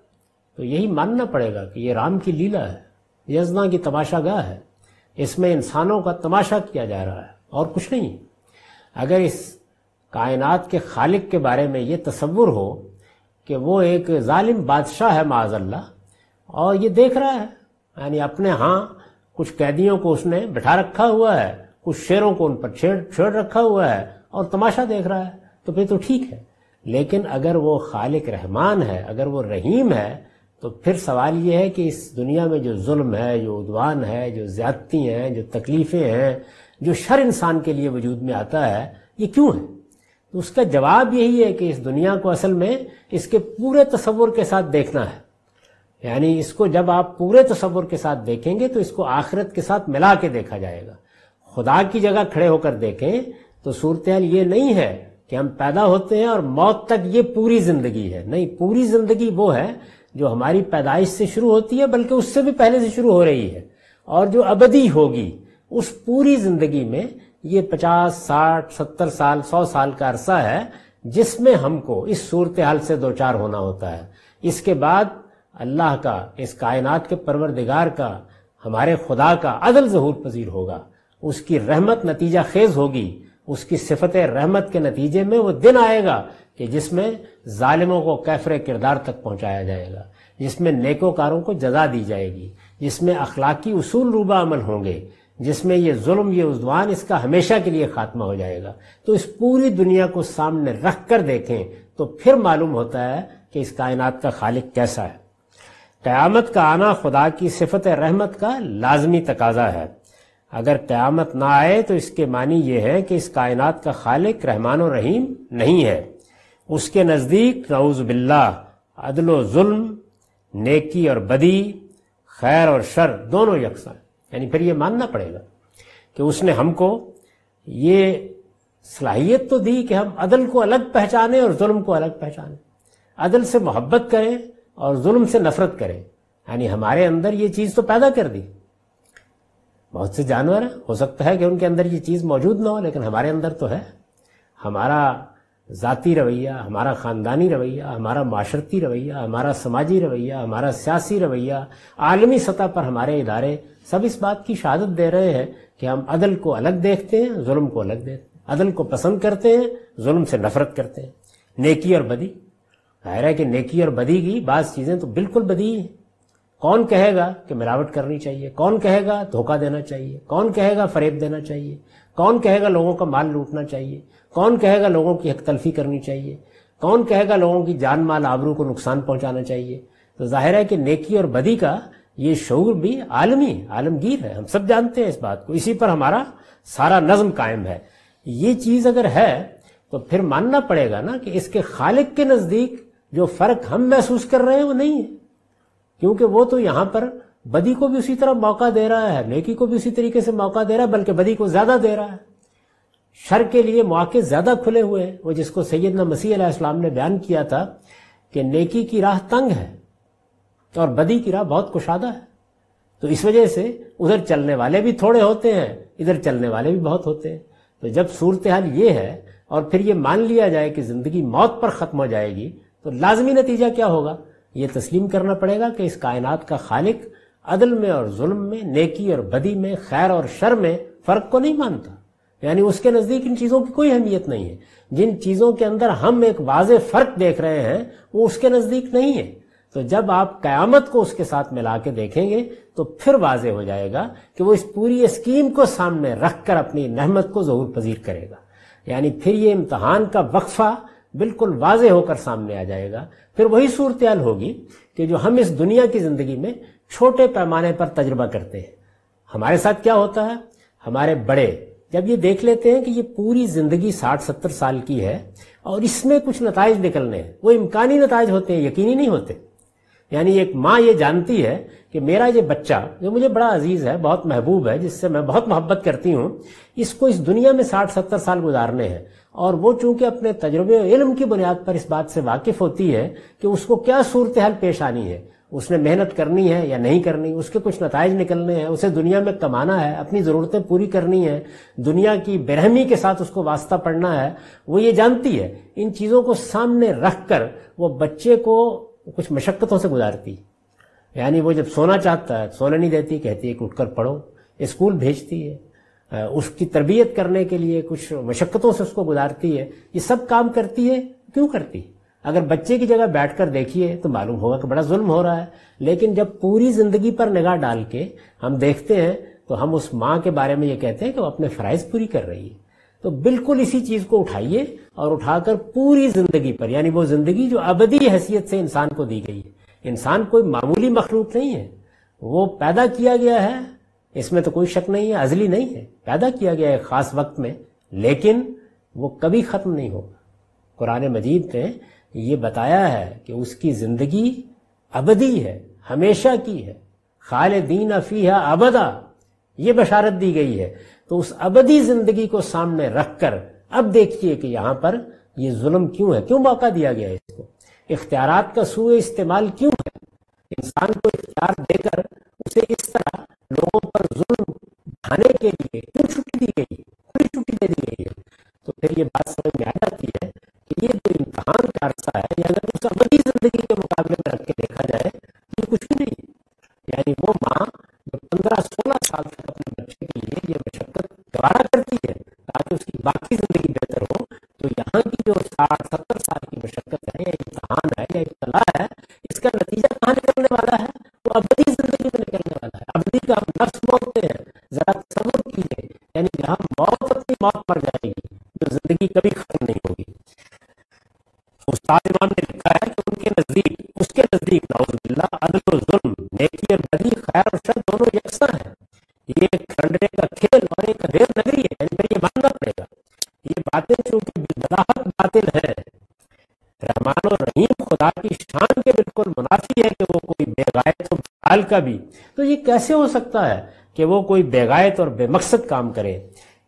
तो यही मानना पड़ेगा कि ये राम की लीला है यजना की तमाशागाह है। इसमें इंसानों का तमाशा किया जा रहा है और कुछ नहीं। अगर इस कायनात के खालिक के बारे में ये तस्वुर हो कि वो एक जालिम बादशाह है माजल्ला और ये देख रहा है, यानी अपने हाँ कुछ कैदियों को उसने बैठा रखा हुआ है, कुछ शेरों को उन पर छेड़ छेड़ रखा हुआ है, और तमाशा देख रहा है तो फिर तो ठीक है। लेकिन अगर वो खालिक रहमान है, अगर वो रहीम है तो फिर सवाल ये है कि इस दुनिया में जो जुल्म है, जो उदवान है, जो ज्यादती हैं, जो तकलीफ़ें हैं, जो शर इंसान के लिए वजूद में आता है, ये क्यों है? तो उसका जवाब यही है कि इस दुनिया को असल में इसके पूरे तस्वुर के साथ देखना है। यानी इसको जब आप पूरे तस्वुर के साथ देखेंगे तो इसको आखिरत के साथ मिला के देखा जाएगा। खुदा की जगह खड़े होकर देखें तो सूरत ये नहीं है कि हम पैदा होते हैं और मौत तक ये पूरी ज़िंदगी है। नहीं, पूरी ज़िंदगी वो है जो हमारी पैदाइश से शुरू होती है, बल्कि उससे भी पहले से शुरू हो रही है। और जो अबदी होगी, उस पूरी ज़िंदगी में ये पचास, साठ, सत्तर साल, सौ साल का अरसा है, जिसमें हमको इस सूरत हाल से दो चार होना होता है। इसके बाद अल्लाह का, इस कायनात के परवरदिगार का, हमारे खुदा का अदल जहूर पजीर होगा। उसकी रहमत नतीजा खेज होगी। उसकी सिफत रहमत के नतीजे में वो दिन आएगा कि जिसमें जालिमों को कैफर किरदार तक पहुँचाया जाएगा। जिसमें नेकोकारों को जजा दी जाएगी। जिसमें अखलाकी उसूल रूबा अमल होंगे। जिसमें ये जुल्म, ये उजवान इसका हमेशा के लिए खात्मा हो जाएगा। तो इस पूरी दुनिया को सामने रख कर देखें तो फिर मालूम होता है कि इस कायनात का खालिक कैसा है। कयामत का आना खुदा की सिफत रहमत का लाजमी तकाजा है। अगर क्यामत ना आए तो इसके मानी यह है कि इस कायनात का खालिक रहमान रहीम नहीं है। उसके नज़दीक, नऊज बिल्ला अदलो जुल्म नेकी और बदी, खैर और शर दोनों यकसा यानी फिर ये मानना पड़ेगा कि उसने हमको ये सलाहियत तो दी कि हम अदल को अलग पहचाने और जुल्म को अलग पहचाने। अदल से मोहब्बत करें और जुल्म से नफरत करें। यानी हमारे अंदर ये चीज़ तो पैदा कर दी। बहुत से जानवर हैं, हो सकता है कि उनके अंदर ये चीज़ मौजूद ना हो, लेकिन हमारे अंदर तो है। हमारा ज़ाती रवैया, हमारा ख़ानदानी रवैया, हमारा माशरती रवैया, हमारा समाजी रवैया, हमारा सियासी रवैया, आलमी सतह पर हमारे इदारे सब इस बात की शहादत दे रहे हैं कि हम अदल को अलग देखते हैं, जुल्म को अलग देखते हैं। अदल को पसंद करते हैं, जुल्म से नफरत करते हैं। नेकी और बदी। ज़ाहिर है कि नेकी और बदी की बात चीज़ें तो बिल्कुल बदी है। कौन कहेगा कि मिलावट करनी चाहिए? कौन कहेगा धोखा देना चाहिए? कौन कहेगा फरेब देना चाहिए? कौन कहेगा लोगों का माल लूटना चाहिए? कौन कहेगा लोगों की हक तलफी करनी चाहिए? कौन कहेगा लोगों की जान माल आबरू को नुकसान पहुंचाना चाहिए? तो ज़ाहिर है कि नेकी और बदी का ये शौर भी आलमी, आलमगीर है। हम सब जानते हैं इस बात को। इसी पर हमारा सारा नज्म कायम है। ये चीज़ अगर है तो फिर मानना पड़ेगा ना कि इसके खालिक के नज़दीक जो फ़र्क हम महसूस कर रहे हैं, वो नहीं है। क्योंकि वो तो यहाँ पर बदी को भी उसी तरह मौका दे रहा है, नेकी को भी उसी तरीके से मौका दे रहा है, बल्कि बदी को ज़्यादा दे रहा है। शर के लिए मौके ज़्यादा खुले हुए हैं। वो जिसको सैदना मसीह इस्लाम ने बयान किया था कि नेकी की राह तंग है और बदी की राह बहुत कुशादा है। तो इस वजह से उधर चलने वाले भी थोड़े होते हैं, इधर चलने वाले भी बहुत होते हैं। तो जब सूरत हाल ये है और फिर ये मान लिया जाए कि ज़िंदगी मौत पर खत्म हो जाएगी तो लाजमी नतीजा क्या होगा? ये तस्लीम करना पड़ेगा कि इस कायनात का खालिक अदल में और जुल्म में, नेकी और बदी में, खैर और शर में फ़र्क को नहीं मानता। यानी उसके नज़दीक इन चीज़ों की कोई अहमियत नहीं है। जिन चीज़ों के अंदर हम एक वाज फ़र्क देख रहे हैं, वो उसके नज़दीक नहीं है। तो जब आप कयामत को उसके साथ मिला के देखेंगे तो फिर वाजे हो जाएगा कि वो इस पूरी स्कीम को सामने रखकर अपनी नहमत को ज़रूर पजीर करेगा। यानी फिर ये इम्तहान का वक्फा बिल्कुल वाजे होकर सामने आ जाएगा। फिर वही सूरत होगी कि जो हम इस दुनिया की ज़िंदगी में छोटे पैमाने पर तजुर्बा करते हैं। हमारे साथ क्या होता है? हमारे बड़े जब ये देख लेते हैं कि ये पूरी ज़िंदगी साठ, सत्तर साल की है और इसमें कुछ नतज निकलने हैं, वो इम्कानी नतज होते हैं, यकीनी नहीं होते। यानी एक माँ ये जानती है कि मेरा ये बच्चा, जो मुझे बड़ा अज़ीज़ है, बहुत महबूब है, जिससे मैं बहुत मोहब्बत करती हूँ, इसको इस दुनिया में साठ, सत्तर साल गुजारने हैं। और वो चूँकि अपने तजुर्बे इल्म की बुनियाद पर इस बात से वाकिफ होती है कि उसको क्या सूरत हाल पेश आनी है उसने मेहनत करनी है या नहीं करनी, उसके कुछ नतज निकलने हैं, उसे दुनिया में कमाना है, अपनी ज़रूरतें पूरी करनी है, दुनिया की बेरहमी के साथ उसको वास्ता पड़ना है, वो ये जानती है, इन चीज़ों को सामने रख कर वो बच्चे को कुछ मशक्क़तों से गुजारती। यानी वो जब सोना चाहता है, सोने नहीं देती, कहती है कि उठकर पढ़ो स्कूल भेजती है उसकी तरबियत करने के लिए कुछ मशक्क़तों से उसको गुजारती है, ये सब काम करती है, क्यों करती? है अगर बच्चे की जगह बैठकर देखिए तो मालूम होगा कि बड़ा जुल्म हो रहा है। लेकिन जब पूरी ज़िंदगी पर निगाह डाल के हम देखते हैं तो हम उस माँ के बारे में ये कहते हैं कि वो अपने फराइज पूरी कर रही है। तो बिल्कुल इसी चीज़ को उठाइए और उठाकर पूरी ज़िंदगी पर, यानी वो ज़िंदगी जो अबदी हैसियत से इंसान को दी गई है। इंसान कोई मामूली मखलूक नहीं है। वो पैदा किया गया है, इसमें तो कोई शक नहीं है, अजली नहीं है। पैदा किया गया है खास वक्त में, लेकिन वो कभी खत्म नहीं होगा। कुरान मजीद ने ये बताया है कि उसकी ज़िंदगी अबदी है, हमेशा की है। खालिदीन अफीहा अबदा, ये बशारत दी गई है। तो उस अबदी ज़िंदगी को सामने रखकर अब देखिए कि यहाँ पर ये जुल्म क्यों है? क्यों मौका दिया गया है इसको? इख्तियार का सू इस्तेमाल क्यों है? इंसान को इख्तियार देकर उसे इस तरह लोगों पर जुल्म ढाने के लिए क्यों छुट्टी दी गई खुली छुट्टी दे दी गई है। तो फिर ये बात समझ में आ जाती है ये जो इम्तहान का अरसा है। या अगर उस अबदी ज़िंदगी के मुकाबले में रख के देखा जाए तो कुछ भी नहीं। यानी वो माँ जो पंद्रह, सोलह साल तक अपने बच्चे के लिए ये मशक्कत गवारा करती है, ताकि उसकी बाकी ज़िंदगी बेहतर हो तो यहाँ की जो साठ, सत्तर साल की मशक्कत है, या इम्तहान है, या इतला है, इसका नतीजा कहाँ निकलने वाला है? वो अबदी ज़िंदगी में निकलने वाला है। अबदी का हम नफ्स बोलते हैं, जरा तस्वुर कीजिए। यानी जहाँ मौत अपनी मौत मर जाएगी जो ज़िंदगी कभी खत्म नहीं होगी। उस्ताद इमाम ने लिखा है कि उनके नज़दीक उसके नज़दीक नाउजुबिल्ला नेकी और बदी खैर और शर दोनों यकसा है। ये एक खंडरे का खेल और एक रेल नगरी है, यानी फिर ये मानना पड़ेगा। ये बातें चूँकि बदाहत बातिल है। रहमान और रहीम खुदा की शान के बिल्कुल मुनाफी है कि वो कोई बेगायत और हाल का भी। तो ये कैसे हो सकता है कि वो कोई बेगायत और बेमकसद काम करे?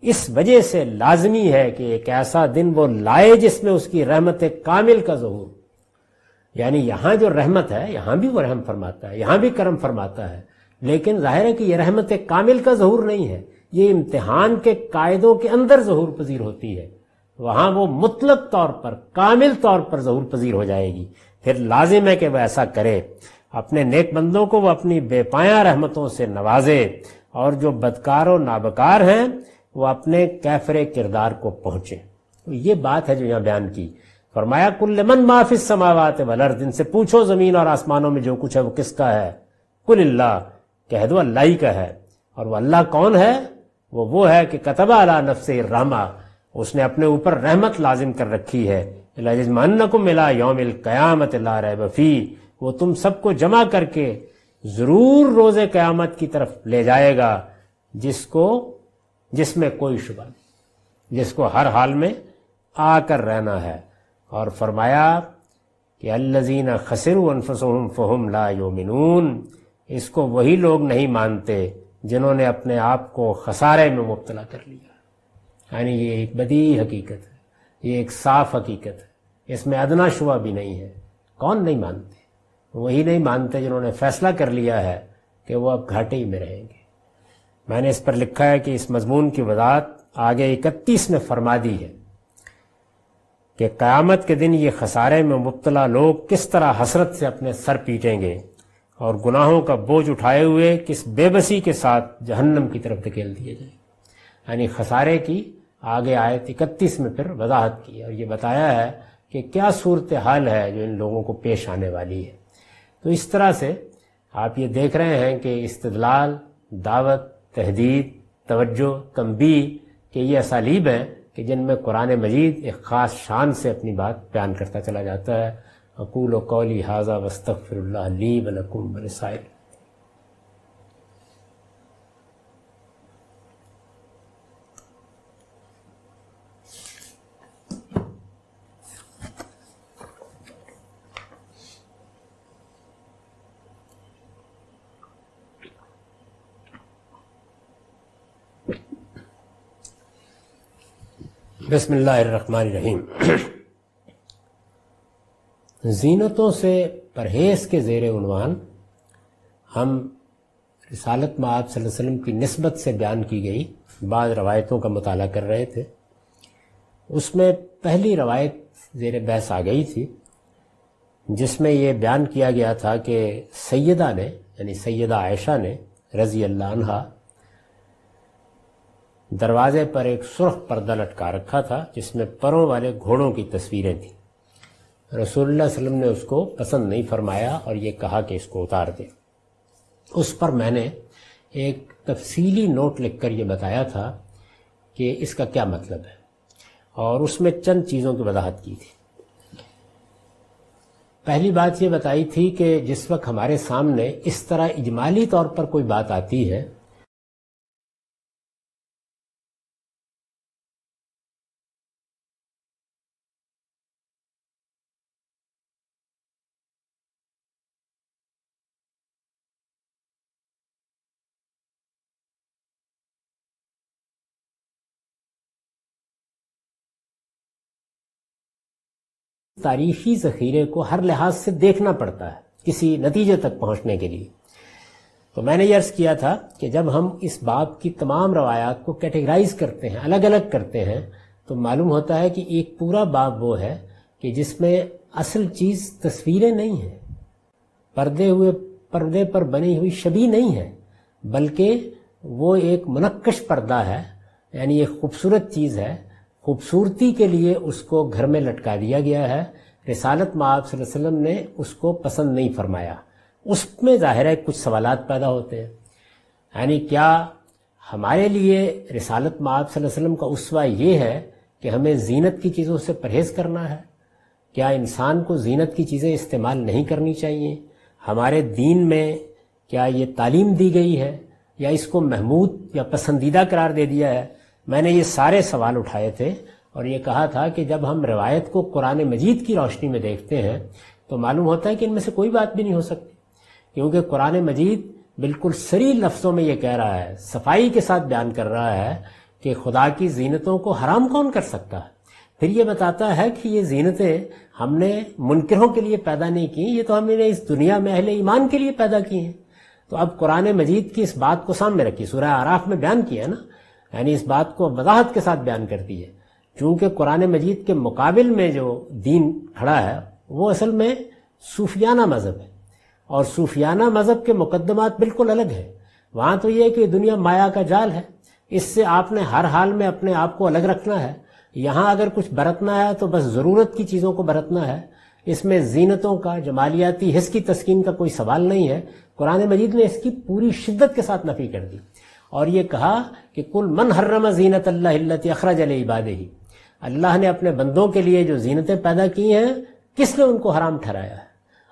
इस वजह से लाजमी है कि एक ऐसा दिन वो लाए जिसमें उसकी रहमत कामिल का जहूर। यानी यहाँ जो रहमत है, यहाँ भी वो रहम फरमाता है, यहाँ भी करम फरमाता है, लेकिन ज़ाहिर है कि यह रहमत कामिल का जहूर नहीं है। ये इम्तिहान के कायदों के अंदर जहूर पजीर होती है। वहाँ वो मुतलक तौर पर, कामिल तौर पर जहूर पजीर हो जाएगी। फिर लाजिम है कि वह ऐसा करे। अपने नेक बंदों को वो अपनी बेपाया रहमतों से नवाजे। और जो बदकार और नाबकार हैं वो अपने कैफरे किरदार को पहुँचे। तो ये बात है जो यहाँ बयान की। फरमाया कुल मन माफिस समावात वलर दिन से पूछो ज़मीन और आसमानों में जो कुछ है वो किसका है? कुल कह दो, अल्लाह ही का है। और वो अल्लाह कौन है? वो वो है कि कतबा अला नफसे रामा, उसने अपने ऊपर रहमत लाजिम कर रखी है। को मिला योमिल कयामत, ला रह बफी वो तुम सबको जमा करके ज़रूर रोज़े कयामत की तरफ़ ले जाएगा, जिसको जिसमें कोई शुभ नहीं, जिसको हर हाल में आकर रहना है। और फरमाया कि अल्लजीना खसर अनफसम फ़हम ला योमिनून, इसको वही लोग नहीं मानते जिन्होंने अपने आप को खसारे में मुबतला कर लिया। यानी ये एक बदी हकीकत है, ये एक साफ़ हकीकत है। इसमें अदना शुआ भी नहीं है। कौन नहीं मानते? वही नहीं मानते जिन्होंने फैसला कर लिया है कि वो अब घाटे ही में रहेंगे। मैंने इस पर लिखा है कि इस मजमून की वजात आगे इकतीस में फरमा दी है कि क़यामत के दिन ये खसारे में मुबतला लोग किस तरह हसरत से अपने सर पीटेंगे और गुनाहों का बोझ उठाए हुए किस बेबसी के साथ जहन्नम की तरफ़ धकेल दिए जाए। यानी खसारे की आगे आयत इकतीस में फिर वजाहत की और ये बताया है कि क्या सूरत हाल है जो इन लोगों को पेश आने वाली है। तो इस तरह से आप ये देख रहे हैं कि इस्तदलाल, दावत तहदीद तवज्जो तंबी के ये असालीब हैं कि जिनमें कुरान मजीद एक ख़ास शान से अपनी बात बयान करता चला जाता है अकूल कौली हाजा वस्तफ़िर ली वसाइल बसमीम जीनतों से परहेज के जेर उनवान, हम रिसालत माब वसल्लम की नस्बत से बयान की गई। बाद रवायतों का मताल कर रहे थे। उसमें पहली रवायत जेर बहस आ गई थी, जिसमें यह बयान किया गया था कि सैदा ने, यानी सैदा आयशा ने रज़ी अल्लाह दरवाजे पर एक सुर्ख पर्दा लटका रखा था, जिसमें परों वाले घोड़ों की तस्वीरें थी। रसूलुल्लाह वसल्लम ने उसको पसंद नहीं फरमाया और ये कहा कि इसको उतार दे। उस पर मैंने एक तफसीली नोट लिखकर ये बताया था कि इसका क्या मतलब है, और उसमें चंद चीज़ों की वजाहत की थी। पहली बात ये बताई थी कि जिस वक्त हमारे सामने इस तरह इजमाली तौर पर कोई बात आती है तारीखी जखीरे को हर लिहाज से देखना पड़ता है, किसी नतीजे तक पहुँचने के लिए। तो मैंने ये अर्ज़ किया था कि जब हम इस बाब की तमाम रवायात को कैटेगराइज करते हैं अलग अलग करते हैं तो मालूम होता है कि एक पूरा बाब वो है कि जिसमें असल चीज़ तस्वीरें नहीं हैं, पर्दे हुए, पर्दे पर बनी हुई शबी नहीं है, बल्कि वो एक मुनक्कश पर्दा है, यानी एक खूबसूरत चीज़ है खूबसूरती के लिए उसको घर में लटका दिया गया है। रिसालत माब वसल्लम ने उसको पसंद नहीं फरमाया। उसमें ज़ाहिर है कुछ सवाल पैदा होते हैं। यानी क्या हमारे लिए रिसालत माब वसल्लम का उसवा ये है कि हमें जीनत की चीज़ों से परहेज़ करना है? क्या इंसान को जीनत की चीज़ें इस्तेमाल नहीं करनी चाहिए? हमारे दीन में क्या ये तालीम दी गई है या इसको महमूद या पसंदीदा करार दे दिया है? मैंने ये सारे सवाल उठाए थे और ये कहा था कि जब हम रवायत को कुरान मजीद की रोशनी में देखते हैं तो मालूम होता है कि इनमें से कोई बात भी नहीं हो सकती। क्योंकि कुरान मजीद बिल्कुल सरी लफ्ज़ों में ये कह रहा है, सफ़ाई के साथ बयान कर रहा है कि खुदा की जीनतों को हराम कौन कर सकता है। फिर ये बताता है कि ये जीनतें हमने मुनकरों के लिए पैदा नहीं की, ये तो हमने इस दुनिया में अहले ईमान के लिए पैदा की हैं। तो अब कुरान मजीद की इस बात को सामने रखी सूर्य आराफ में बयान किया ना यानी इस बात को वजाहत के साथ बयान करती है। चूँकि कुरान मजीद के मुकाबिल में जो दीन खड़ा है, वो असल में सूफियाना मज़हब है। और सूफियाना मज़हब के मुकदमात बिल्कुल अलग है। वहाँ तो यह कि दुनिया माया का जाल है। इससे आपने हर हाल में अपने आप को अलग रखना है। यहाँ अगर कुछ बरतना है तो बस ज़रूरत की चीज़ों को बरतना है। इसमें जीनतों का, जमालियाती हिस्स की तस्कीन का कोई सवाल नहीं है। कुरान मजीद ने इसकी पूरी शिद्दत के साथ नफी कर दी। और ये कहा कि कुल मन हर्रम जीनत अल्लाह अखराज इबाद ही अल्लाह ने अपने बंदों के लिए जो जीनतें पैदा की हैं, किसने उनको हराम ठहराया? है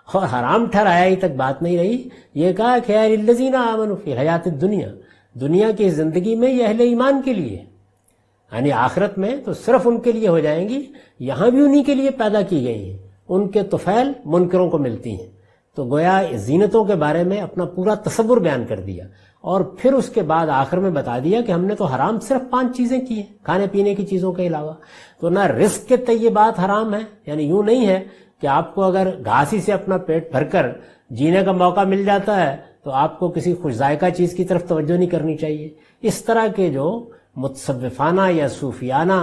और हराम ठहराया ही तक बात नहीं रही। ये कहा कि यार आमन फिर हयात दुनिया दुनिया की ज़िंदगी में यह अहले ईमान के लिए। यानी आखिरत में तो सिर्फ़ उनके लिए हो जाएँगी, यहाँ भी उन्हीं के लिए पैदा की गई हैं। उनके तुफैल मुनकरों को मिलती हैं। तो गोया जीनतों के बारे में अपना पूरा तस्वुर बयान कर दिया। और फिर उसके बाद आखिर में बता दिया कि हमने तो हराम सिर्फ़ पाँच चीज़ें की हैं, खाने पीने की चीज़ों के अलावा। तो ना रिस्क के तय बात हराम है, यानी यूँ नहीं है कि आपको अगर घासी से अपना पेट भरकर जीने का मौका मिल जाता है तो आपको किसी खुश जायका चीज़ की तरफ़ तवज्जो नहीं करनी चाहिए। इस तरह के जो मुतसफ़ाना या सूफियाना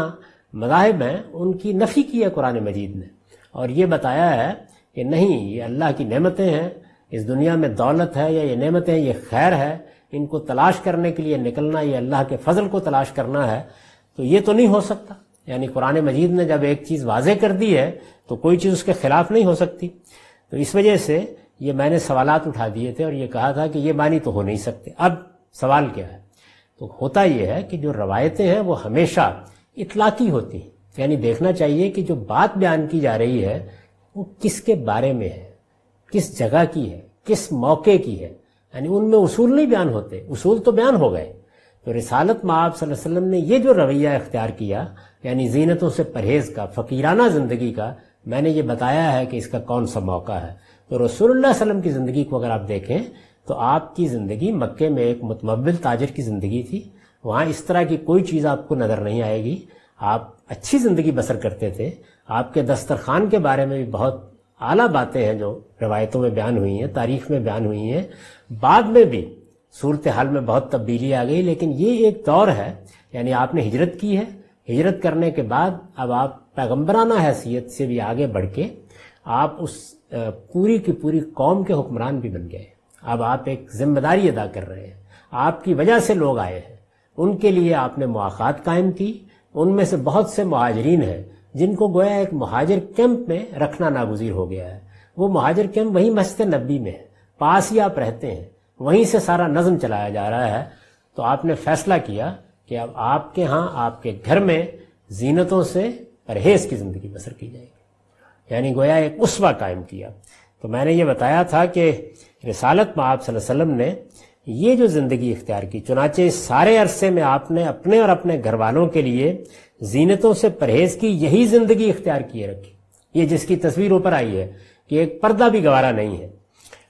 मजाहब हैं, उनकी नफ़ी की है कुरान मजीद ने। और ये बताया है कि नहीं, ये अल्लाह की नेमतें हैं, इस दुनिया में दौलत है या ये नेमतें, ये खैर है इनको तलाश करने के लिए निकलना, ये अल्लाह के फजल को तलाश करना है तो ये तो नहीं हो सकता। यानी कुरान मजीद ने जब एक चीज़ वाजे कर दी है तो कोई चीज़ उसके खिलाफ नहीं हो सकती। तो इस वजह से ये मैंने सवालात उठा दिए थे और ये कहा था कि ये मानी तो हो नहीं सकते। अब सवाल क्या है? तो होता यह है कि जो रवायतें हैं, वो हमेशा इतलाकी होती हैं। यानी देखना चाहिए कि जो बात बयान की जा रही है, वो किसके बारे में है? किस जगह की है? किस मौके की है? यानी उनमें उसूल नहीं बयान होते। उसूल तो बयान हो गए। तो रिसालत माब वसल्लम ने ये जो रवैया इख्तियार किया, यानी जीनतों से परहेज का, फ़कीराना ज़िंदगी का, मैंने ये बताया है कि इसका कौन सा मौका है। तो रसूलुल्लाह वसल्लम की ज़िंदगी को अगर आप देखें तो आपकी ज़िंदगी मक्के में एक मुतमबिल ताजर की ज़िंदगी थी। वहाँ इस तरह की कोई चीज़ आपको नज़र नहीं आएगी। आप अच्छी ज़िंदगी बसर करते थे। आपके दस्तरखान के बारे में भी बहुत आला बातें हैं जो रवायतों में बयान हुई हैं, तारीख में बयान हुई हैं। बाद में भी सूरत हाल में बहुत तब्दीली आ गई, लेकिन ये एक दौर है, यानी आपने हिजरत की है। हिजरत करने के बाद अब आप पैगम्बराना हैसियत से भी आगे बढ़ के आप उस पूरी की पूरी कौम के हुक्मरान भी बन गए। अब आप एक ज़िम्मेदारी अदा कर रहे हैं। आपकी वजह से लोग आए हैं। उनके लिए आपने मुआक़ात कायम की। उनमें से बहुत से महाजरीन हैं जिनको गोया एक महाजर कैंप में रखना नागुजीर हो गया है। वो महाजर कैंप वही मस्त नबी में है। पास ही आप रहते हैं। वहीं से सारा नज्म चलाया जा रहा है। तो आपने फैसला किया कि अब आपके यहाँ, आपके घर में जीनतों से परहेज की ज़िंदगी बसर की जाएगी। यानी गोया एक उसवा कायम किया। तो मैंने ये बताया था कि रिसालत में आप वसल्लम ने ये जो ज़िंदगी इख्तियार की, चुनाचे सारे अरसे में आपने अपने और अपने घर वालों के लिए जीनतों से परहेज की यही ज़िंदगी इख्तियार किए रखी। ये जिसकी तस्वीर ऊपर आई है कि एक पर्दा भी गवारा नहीं है।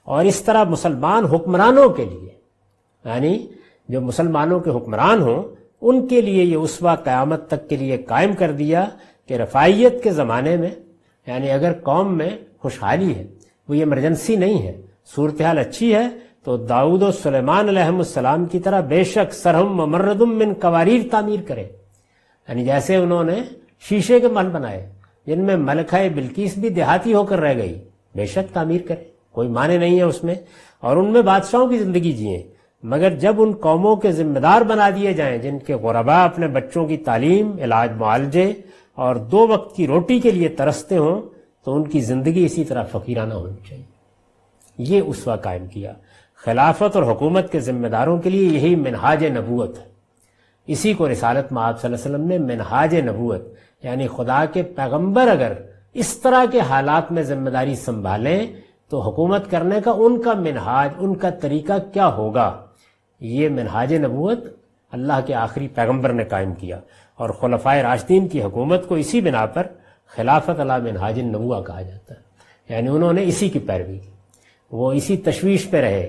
और इस तरह मुसलमान हुक्मरानों के लिए, यानी जो मुसलमानों के हुक्मरान हों, उनके लिए ये उसवा क़यामत तक के लिए कायम कर दिया कि रफाइयत के ज़माने में, यानी अगर कौम में खुशहाली है, वो इमरजेंसी नहीं है सूरत हाल अच्छी है तो दाऊद सलेमान की तरह बेशक सरहम ममरदुम मिन कवारीर तामीर करे। यानी जैसे उन्होंने शीशे के महल बनाए, जिनमें मलखाए बिल्किस भी देहाती होकर रह गई, बेशक तामीर करे, कोई माने नहीं है उसमें, और उनमें बादशाहों की ज़िंदगी जिए। मगर जब उन कौमों के जिम्मेदार बना दिए जाएँ, जिनके गुरबा अपने बच्चों की तालीम, इलाज मुआलजे और दो वक्त की रोटी के लिए तरसते हों तो उनकी ज़िंदगी इसी तरह फकीराना होनी चाहिए। ये उसवा कायम किया। खिलाफत और हुकूमत के जिम्मेदारों के लिए यही मिनहाज नबूत है। इसी को रिसालत में आप वसल्लम ने मिनहाज नबूत यानी खुदा के पैगंबर अगर इस तरह के हालात में ज़िम्मेदारी संभालें तो हुकूमत करने का उनका मिनहाज, उनका तरीका क्या होगा? ये मिनहाज नबूत अल्लाह के आखिरी पैगंबर ने कायम किया। और खलफा राशदीन की हुकूमत को इसी बिना पर खिलाफत अला मिनहाज नबुआ कहा जाता है। यानी उन्होंने इसी की पैरवी की। वो इसी तशवीश पे रहे।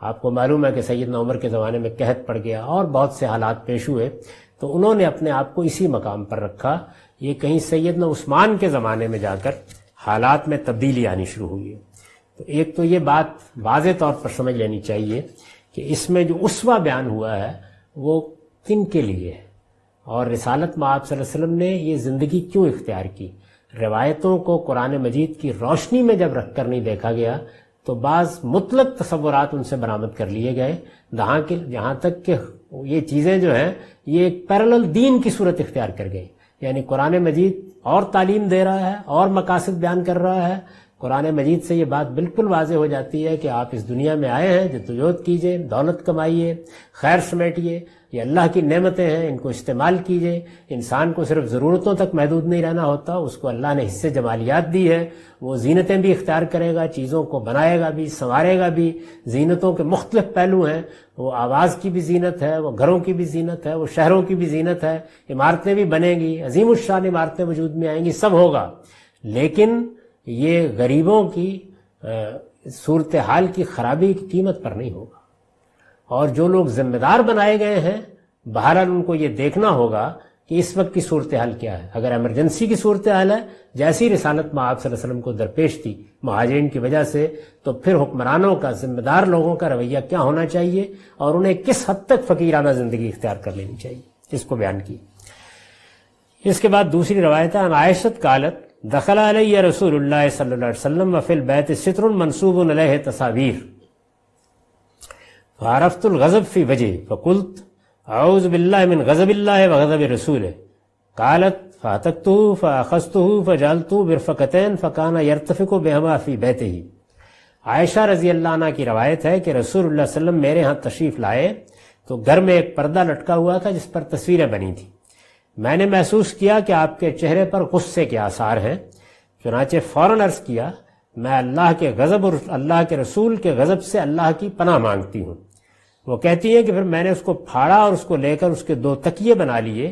आपको मालूम है कि सैयद उमर के ज़माने में कहत पड़ गया और बहुत से हालात पेश हुए तो उन्होंने अपने आप को इसी मकाम पर रखा। ये कहीं सैयद उस्मान के ज़माने में जाकर हालात में तब्दीली आनी शुरू हुई है। तो एक तो ये बात वाज तौर पर समझ लेनी चाहिए कि इसमें जो उसवा बयान हुआ है, वो किन के लिए है? और रिसालत माब वसल्लम ने ये ज़िंदगी क्यों इख्तियार की? रवायतों को कुरान मजीद की रोशनी में जब रख कर नहीं देखा गया तो बाज मुतलक तस्वुरात उनसे बरामद कर लिए गए। जहाँ के, जहाँ तक कि ये चीज़ें जो हैं, ये एक पैरल दीन की सूरत इख्तियार कर गई। यानी कुरान मजीद और तालीम दे रहा है, और मकासद बयान कर रहा है कुरान मजीद से ये बात बिल्कुल वाज हो जाती है कि आप इस दुनिया में आए हैं जद्दोजहद कीजिए, दौलत कमाइए, खैर समेटिए, ये अल्लाह की नेमतें हैं, इनको इस्तेमाल कीजिए। इंसान को सिर्फ़ ज़रूरतों तक महदूद नहीं रहना होता, उसको अल्लाह ने हिस्से जमालियात दी है, वो जीनतें भी इख्तियार करेगा, चीज़ों को बनाएगा भी, संवारेगा भी, जीनतों के मुख्तलिफ़ पहलू हैं, वो आवाज़ की भी जीनत है, वो घरों की भी जीनत है, वो शहरों की भी जीनत है, इमारतें भी बनेंगी अजीम शान इमारतें वजूद में आएँगी, सब होगा। लेकिन ये गरीबों की सूरत हाल की खराबी की कीमत पर नहीं होगा। और जो लोग जिम्मेदार बनाए गए हैं, बहरहाल उनको ये देखना होगा कि इस वक्त की सूरत हाल क्या है। अगर एमरजेंसी की सूरत हाल है, जैसी रिसालत में आप वसल्लम को दरपेश थी महाजरीन की वजह से तो फिर हुक्मरानों का, जिम्मेदार लोगों का रवैया क्या होना चाहिए और उन्हें किस हद तक फकीराना ज़िंदगी इख्तियार कर लेनी चाहिए, इसको बयान की इसके बाद दूसरी रवायत है आयशत कालत दखला रसूल वसल्लम वफिल बैत सितर मनसूब तसावीर फ़ी वजह फ़कुल्त आउज़ बिल्ला गज़बिल्ला व गज़ब रसूल कालत फ़ातकतु फ़ाखस्तु फ़जालतु बिरफ़कतैन फ़काना यरतफ़िको बेहमा फ़ी बैत ही आयशा रज़ी अल्लाह की रवायत है कि रसूल वसल्लम मेरे यहाँ तशरीफ़ लाए तो घर में एक पर्दा लटका हुआ था जिस पर तस्वीरें बनी थी मैंने महसूस किया कि आपके चेहरे पर गुस्से के आसार हैं। चुनाचे फ़ौरन अर्ज़ किया, मैं अल्लाह के गज़ब और अल्लाह के रसूल के गज़ब से अल्लाह की पनाह मांगती हूँ। वो कहती है कि फिर मैंने उसको फाड़ा और उसको लेकर उसके दो तकिए बना लिए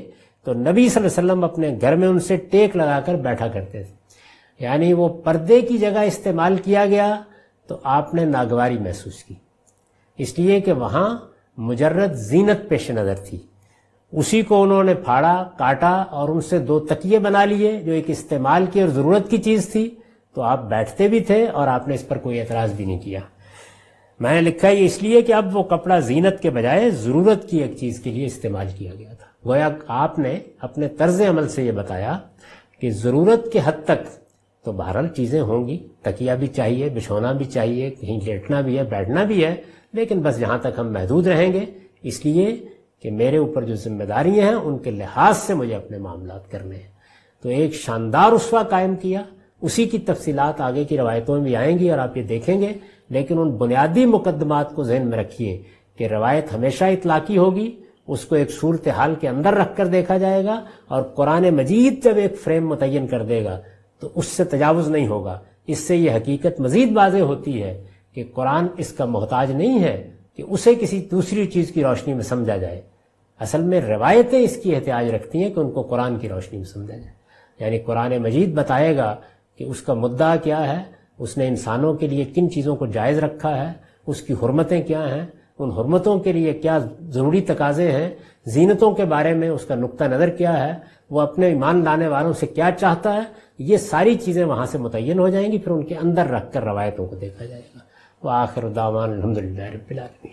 तो नबी वसल्लम अपने घर में उनसे टेक लगाकर बैठा करते थे। यानी वो पर्दे की जगह इस्तेमाल किया गया तो आपने नागवारी महसूस की। इसलिए कि वहाँ मुजर्रद जीनत पेश नज़र थी। उसी को उन्होंने फाड़ा, काटा और उनसे दो तकिए बना लिए, जो एक इस्तेमाल की और ज़रूरत की चीज़ थी। तो आप बैठते भी थे और आपने इस पर कोई एतराज़ भी नहीं किया। मैंने लिखा, ये इसलिए कि अब वो कपड़ा जीनत के बजाय ज़रूरत की एक चीज़ के लिए इस्तेमाल किया गया था। गोया आपने अपने तर्ज अमल से ये बताया कि ज़रूरत के हद तक तो बहरहाल चीज़ें होंगी। तकिया भी चाहिए, बिछोना भी चाहिए, कहीं लेटना भी है, बैठना भी है, लेकिन बस जहाँ तक हम महदूद रहेंगे। इसलिए कि मेरे ऊपर जो जिम्मेदारियाँ हैं, उनके लिहाज से मुझे अपने मामला करने हैं। तो एक शानदार उसवा कायम किया। उसी की तफसीलात आगे की रवायतों में भी आएँगी और आप ये देखेंगे। लेकिन उन बुनियादी मुकदमात को जहन में रखिए कि रवायत हमेशा इतलाकी होगी। उसको एक सूरत हाल के अंदर रखकर देखा जाएगा और कुरान मजीद जब एक फ्रेम मुतन कर देगा तो उससे तजावज़ नहीं होगा। इससे यह हकीकत मजीद वाज होती है कि कुरान इसका मोहताज नहीं है। कि उसे किसी दूसरी चीज़ की रोशनी में समझा जाए। असल में रवायतें इसकी एहतियाज रखती हैं कि उनको कुरान की रोशनी में समझा जाए। यानी कुरान मजीद बताएगा कि उसका मुद्दा क्या है, उसने इंसानों के लिए किन चीज़ों को जायज़ रखा है, उसकी हरमतें क्या हैं, उन हरमतों के लिए क्या ज़रूरी तकाजे हैं, जीनतों के बारे में उसका नुक़ नज़र क्या है, वो अपने ईमान लाने वालों से क्या चाहता है, ये सारी चीज़ें वहाँ से मुतन हो जाएँगी, फिर उनके अंदर रख कर रवायतों को देखा जाएगा। वह आखिर दावान अलहमदिल्ला रबालमी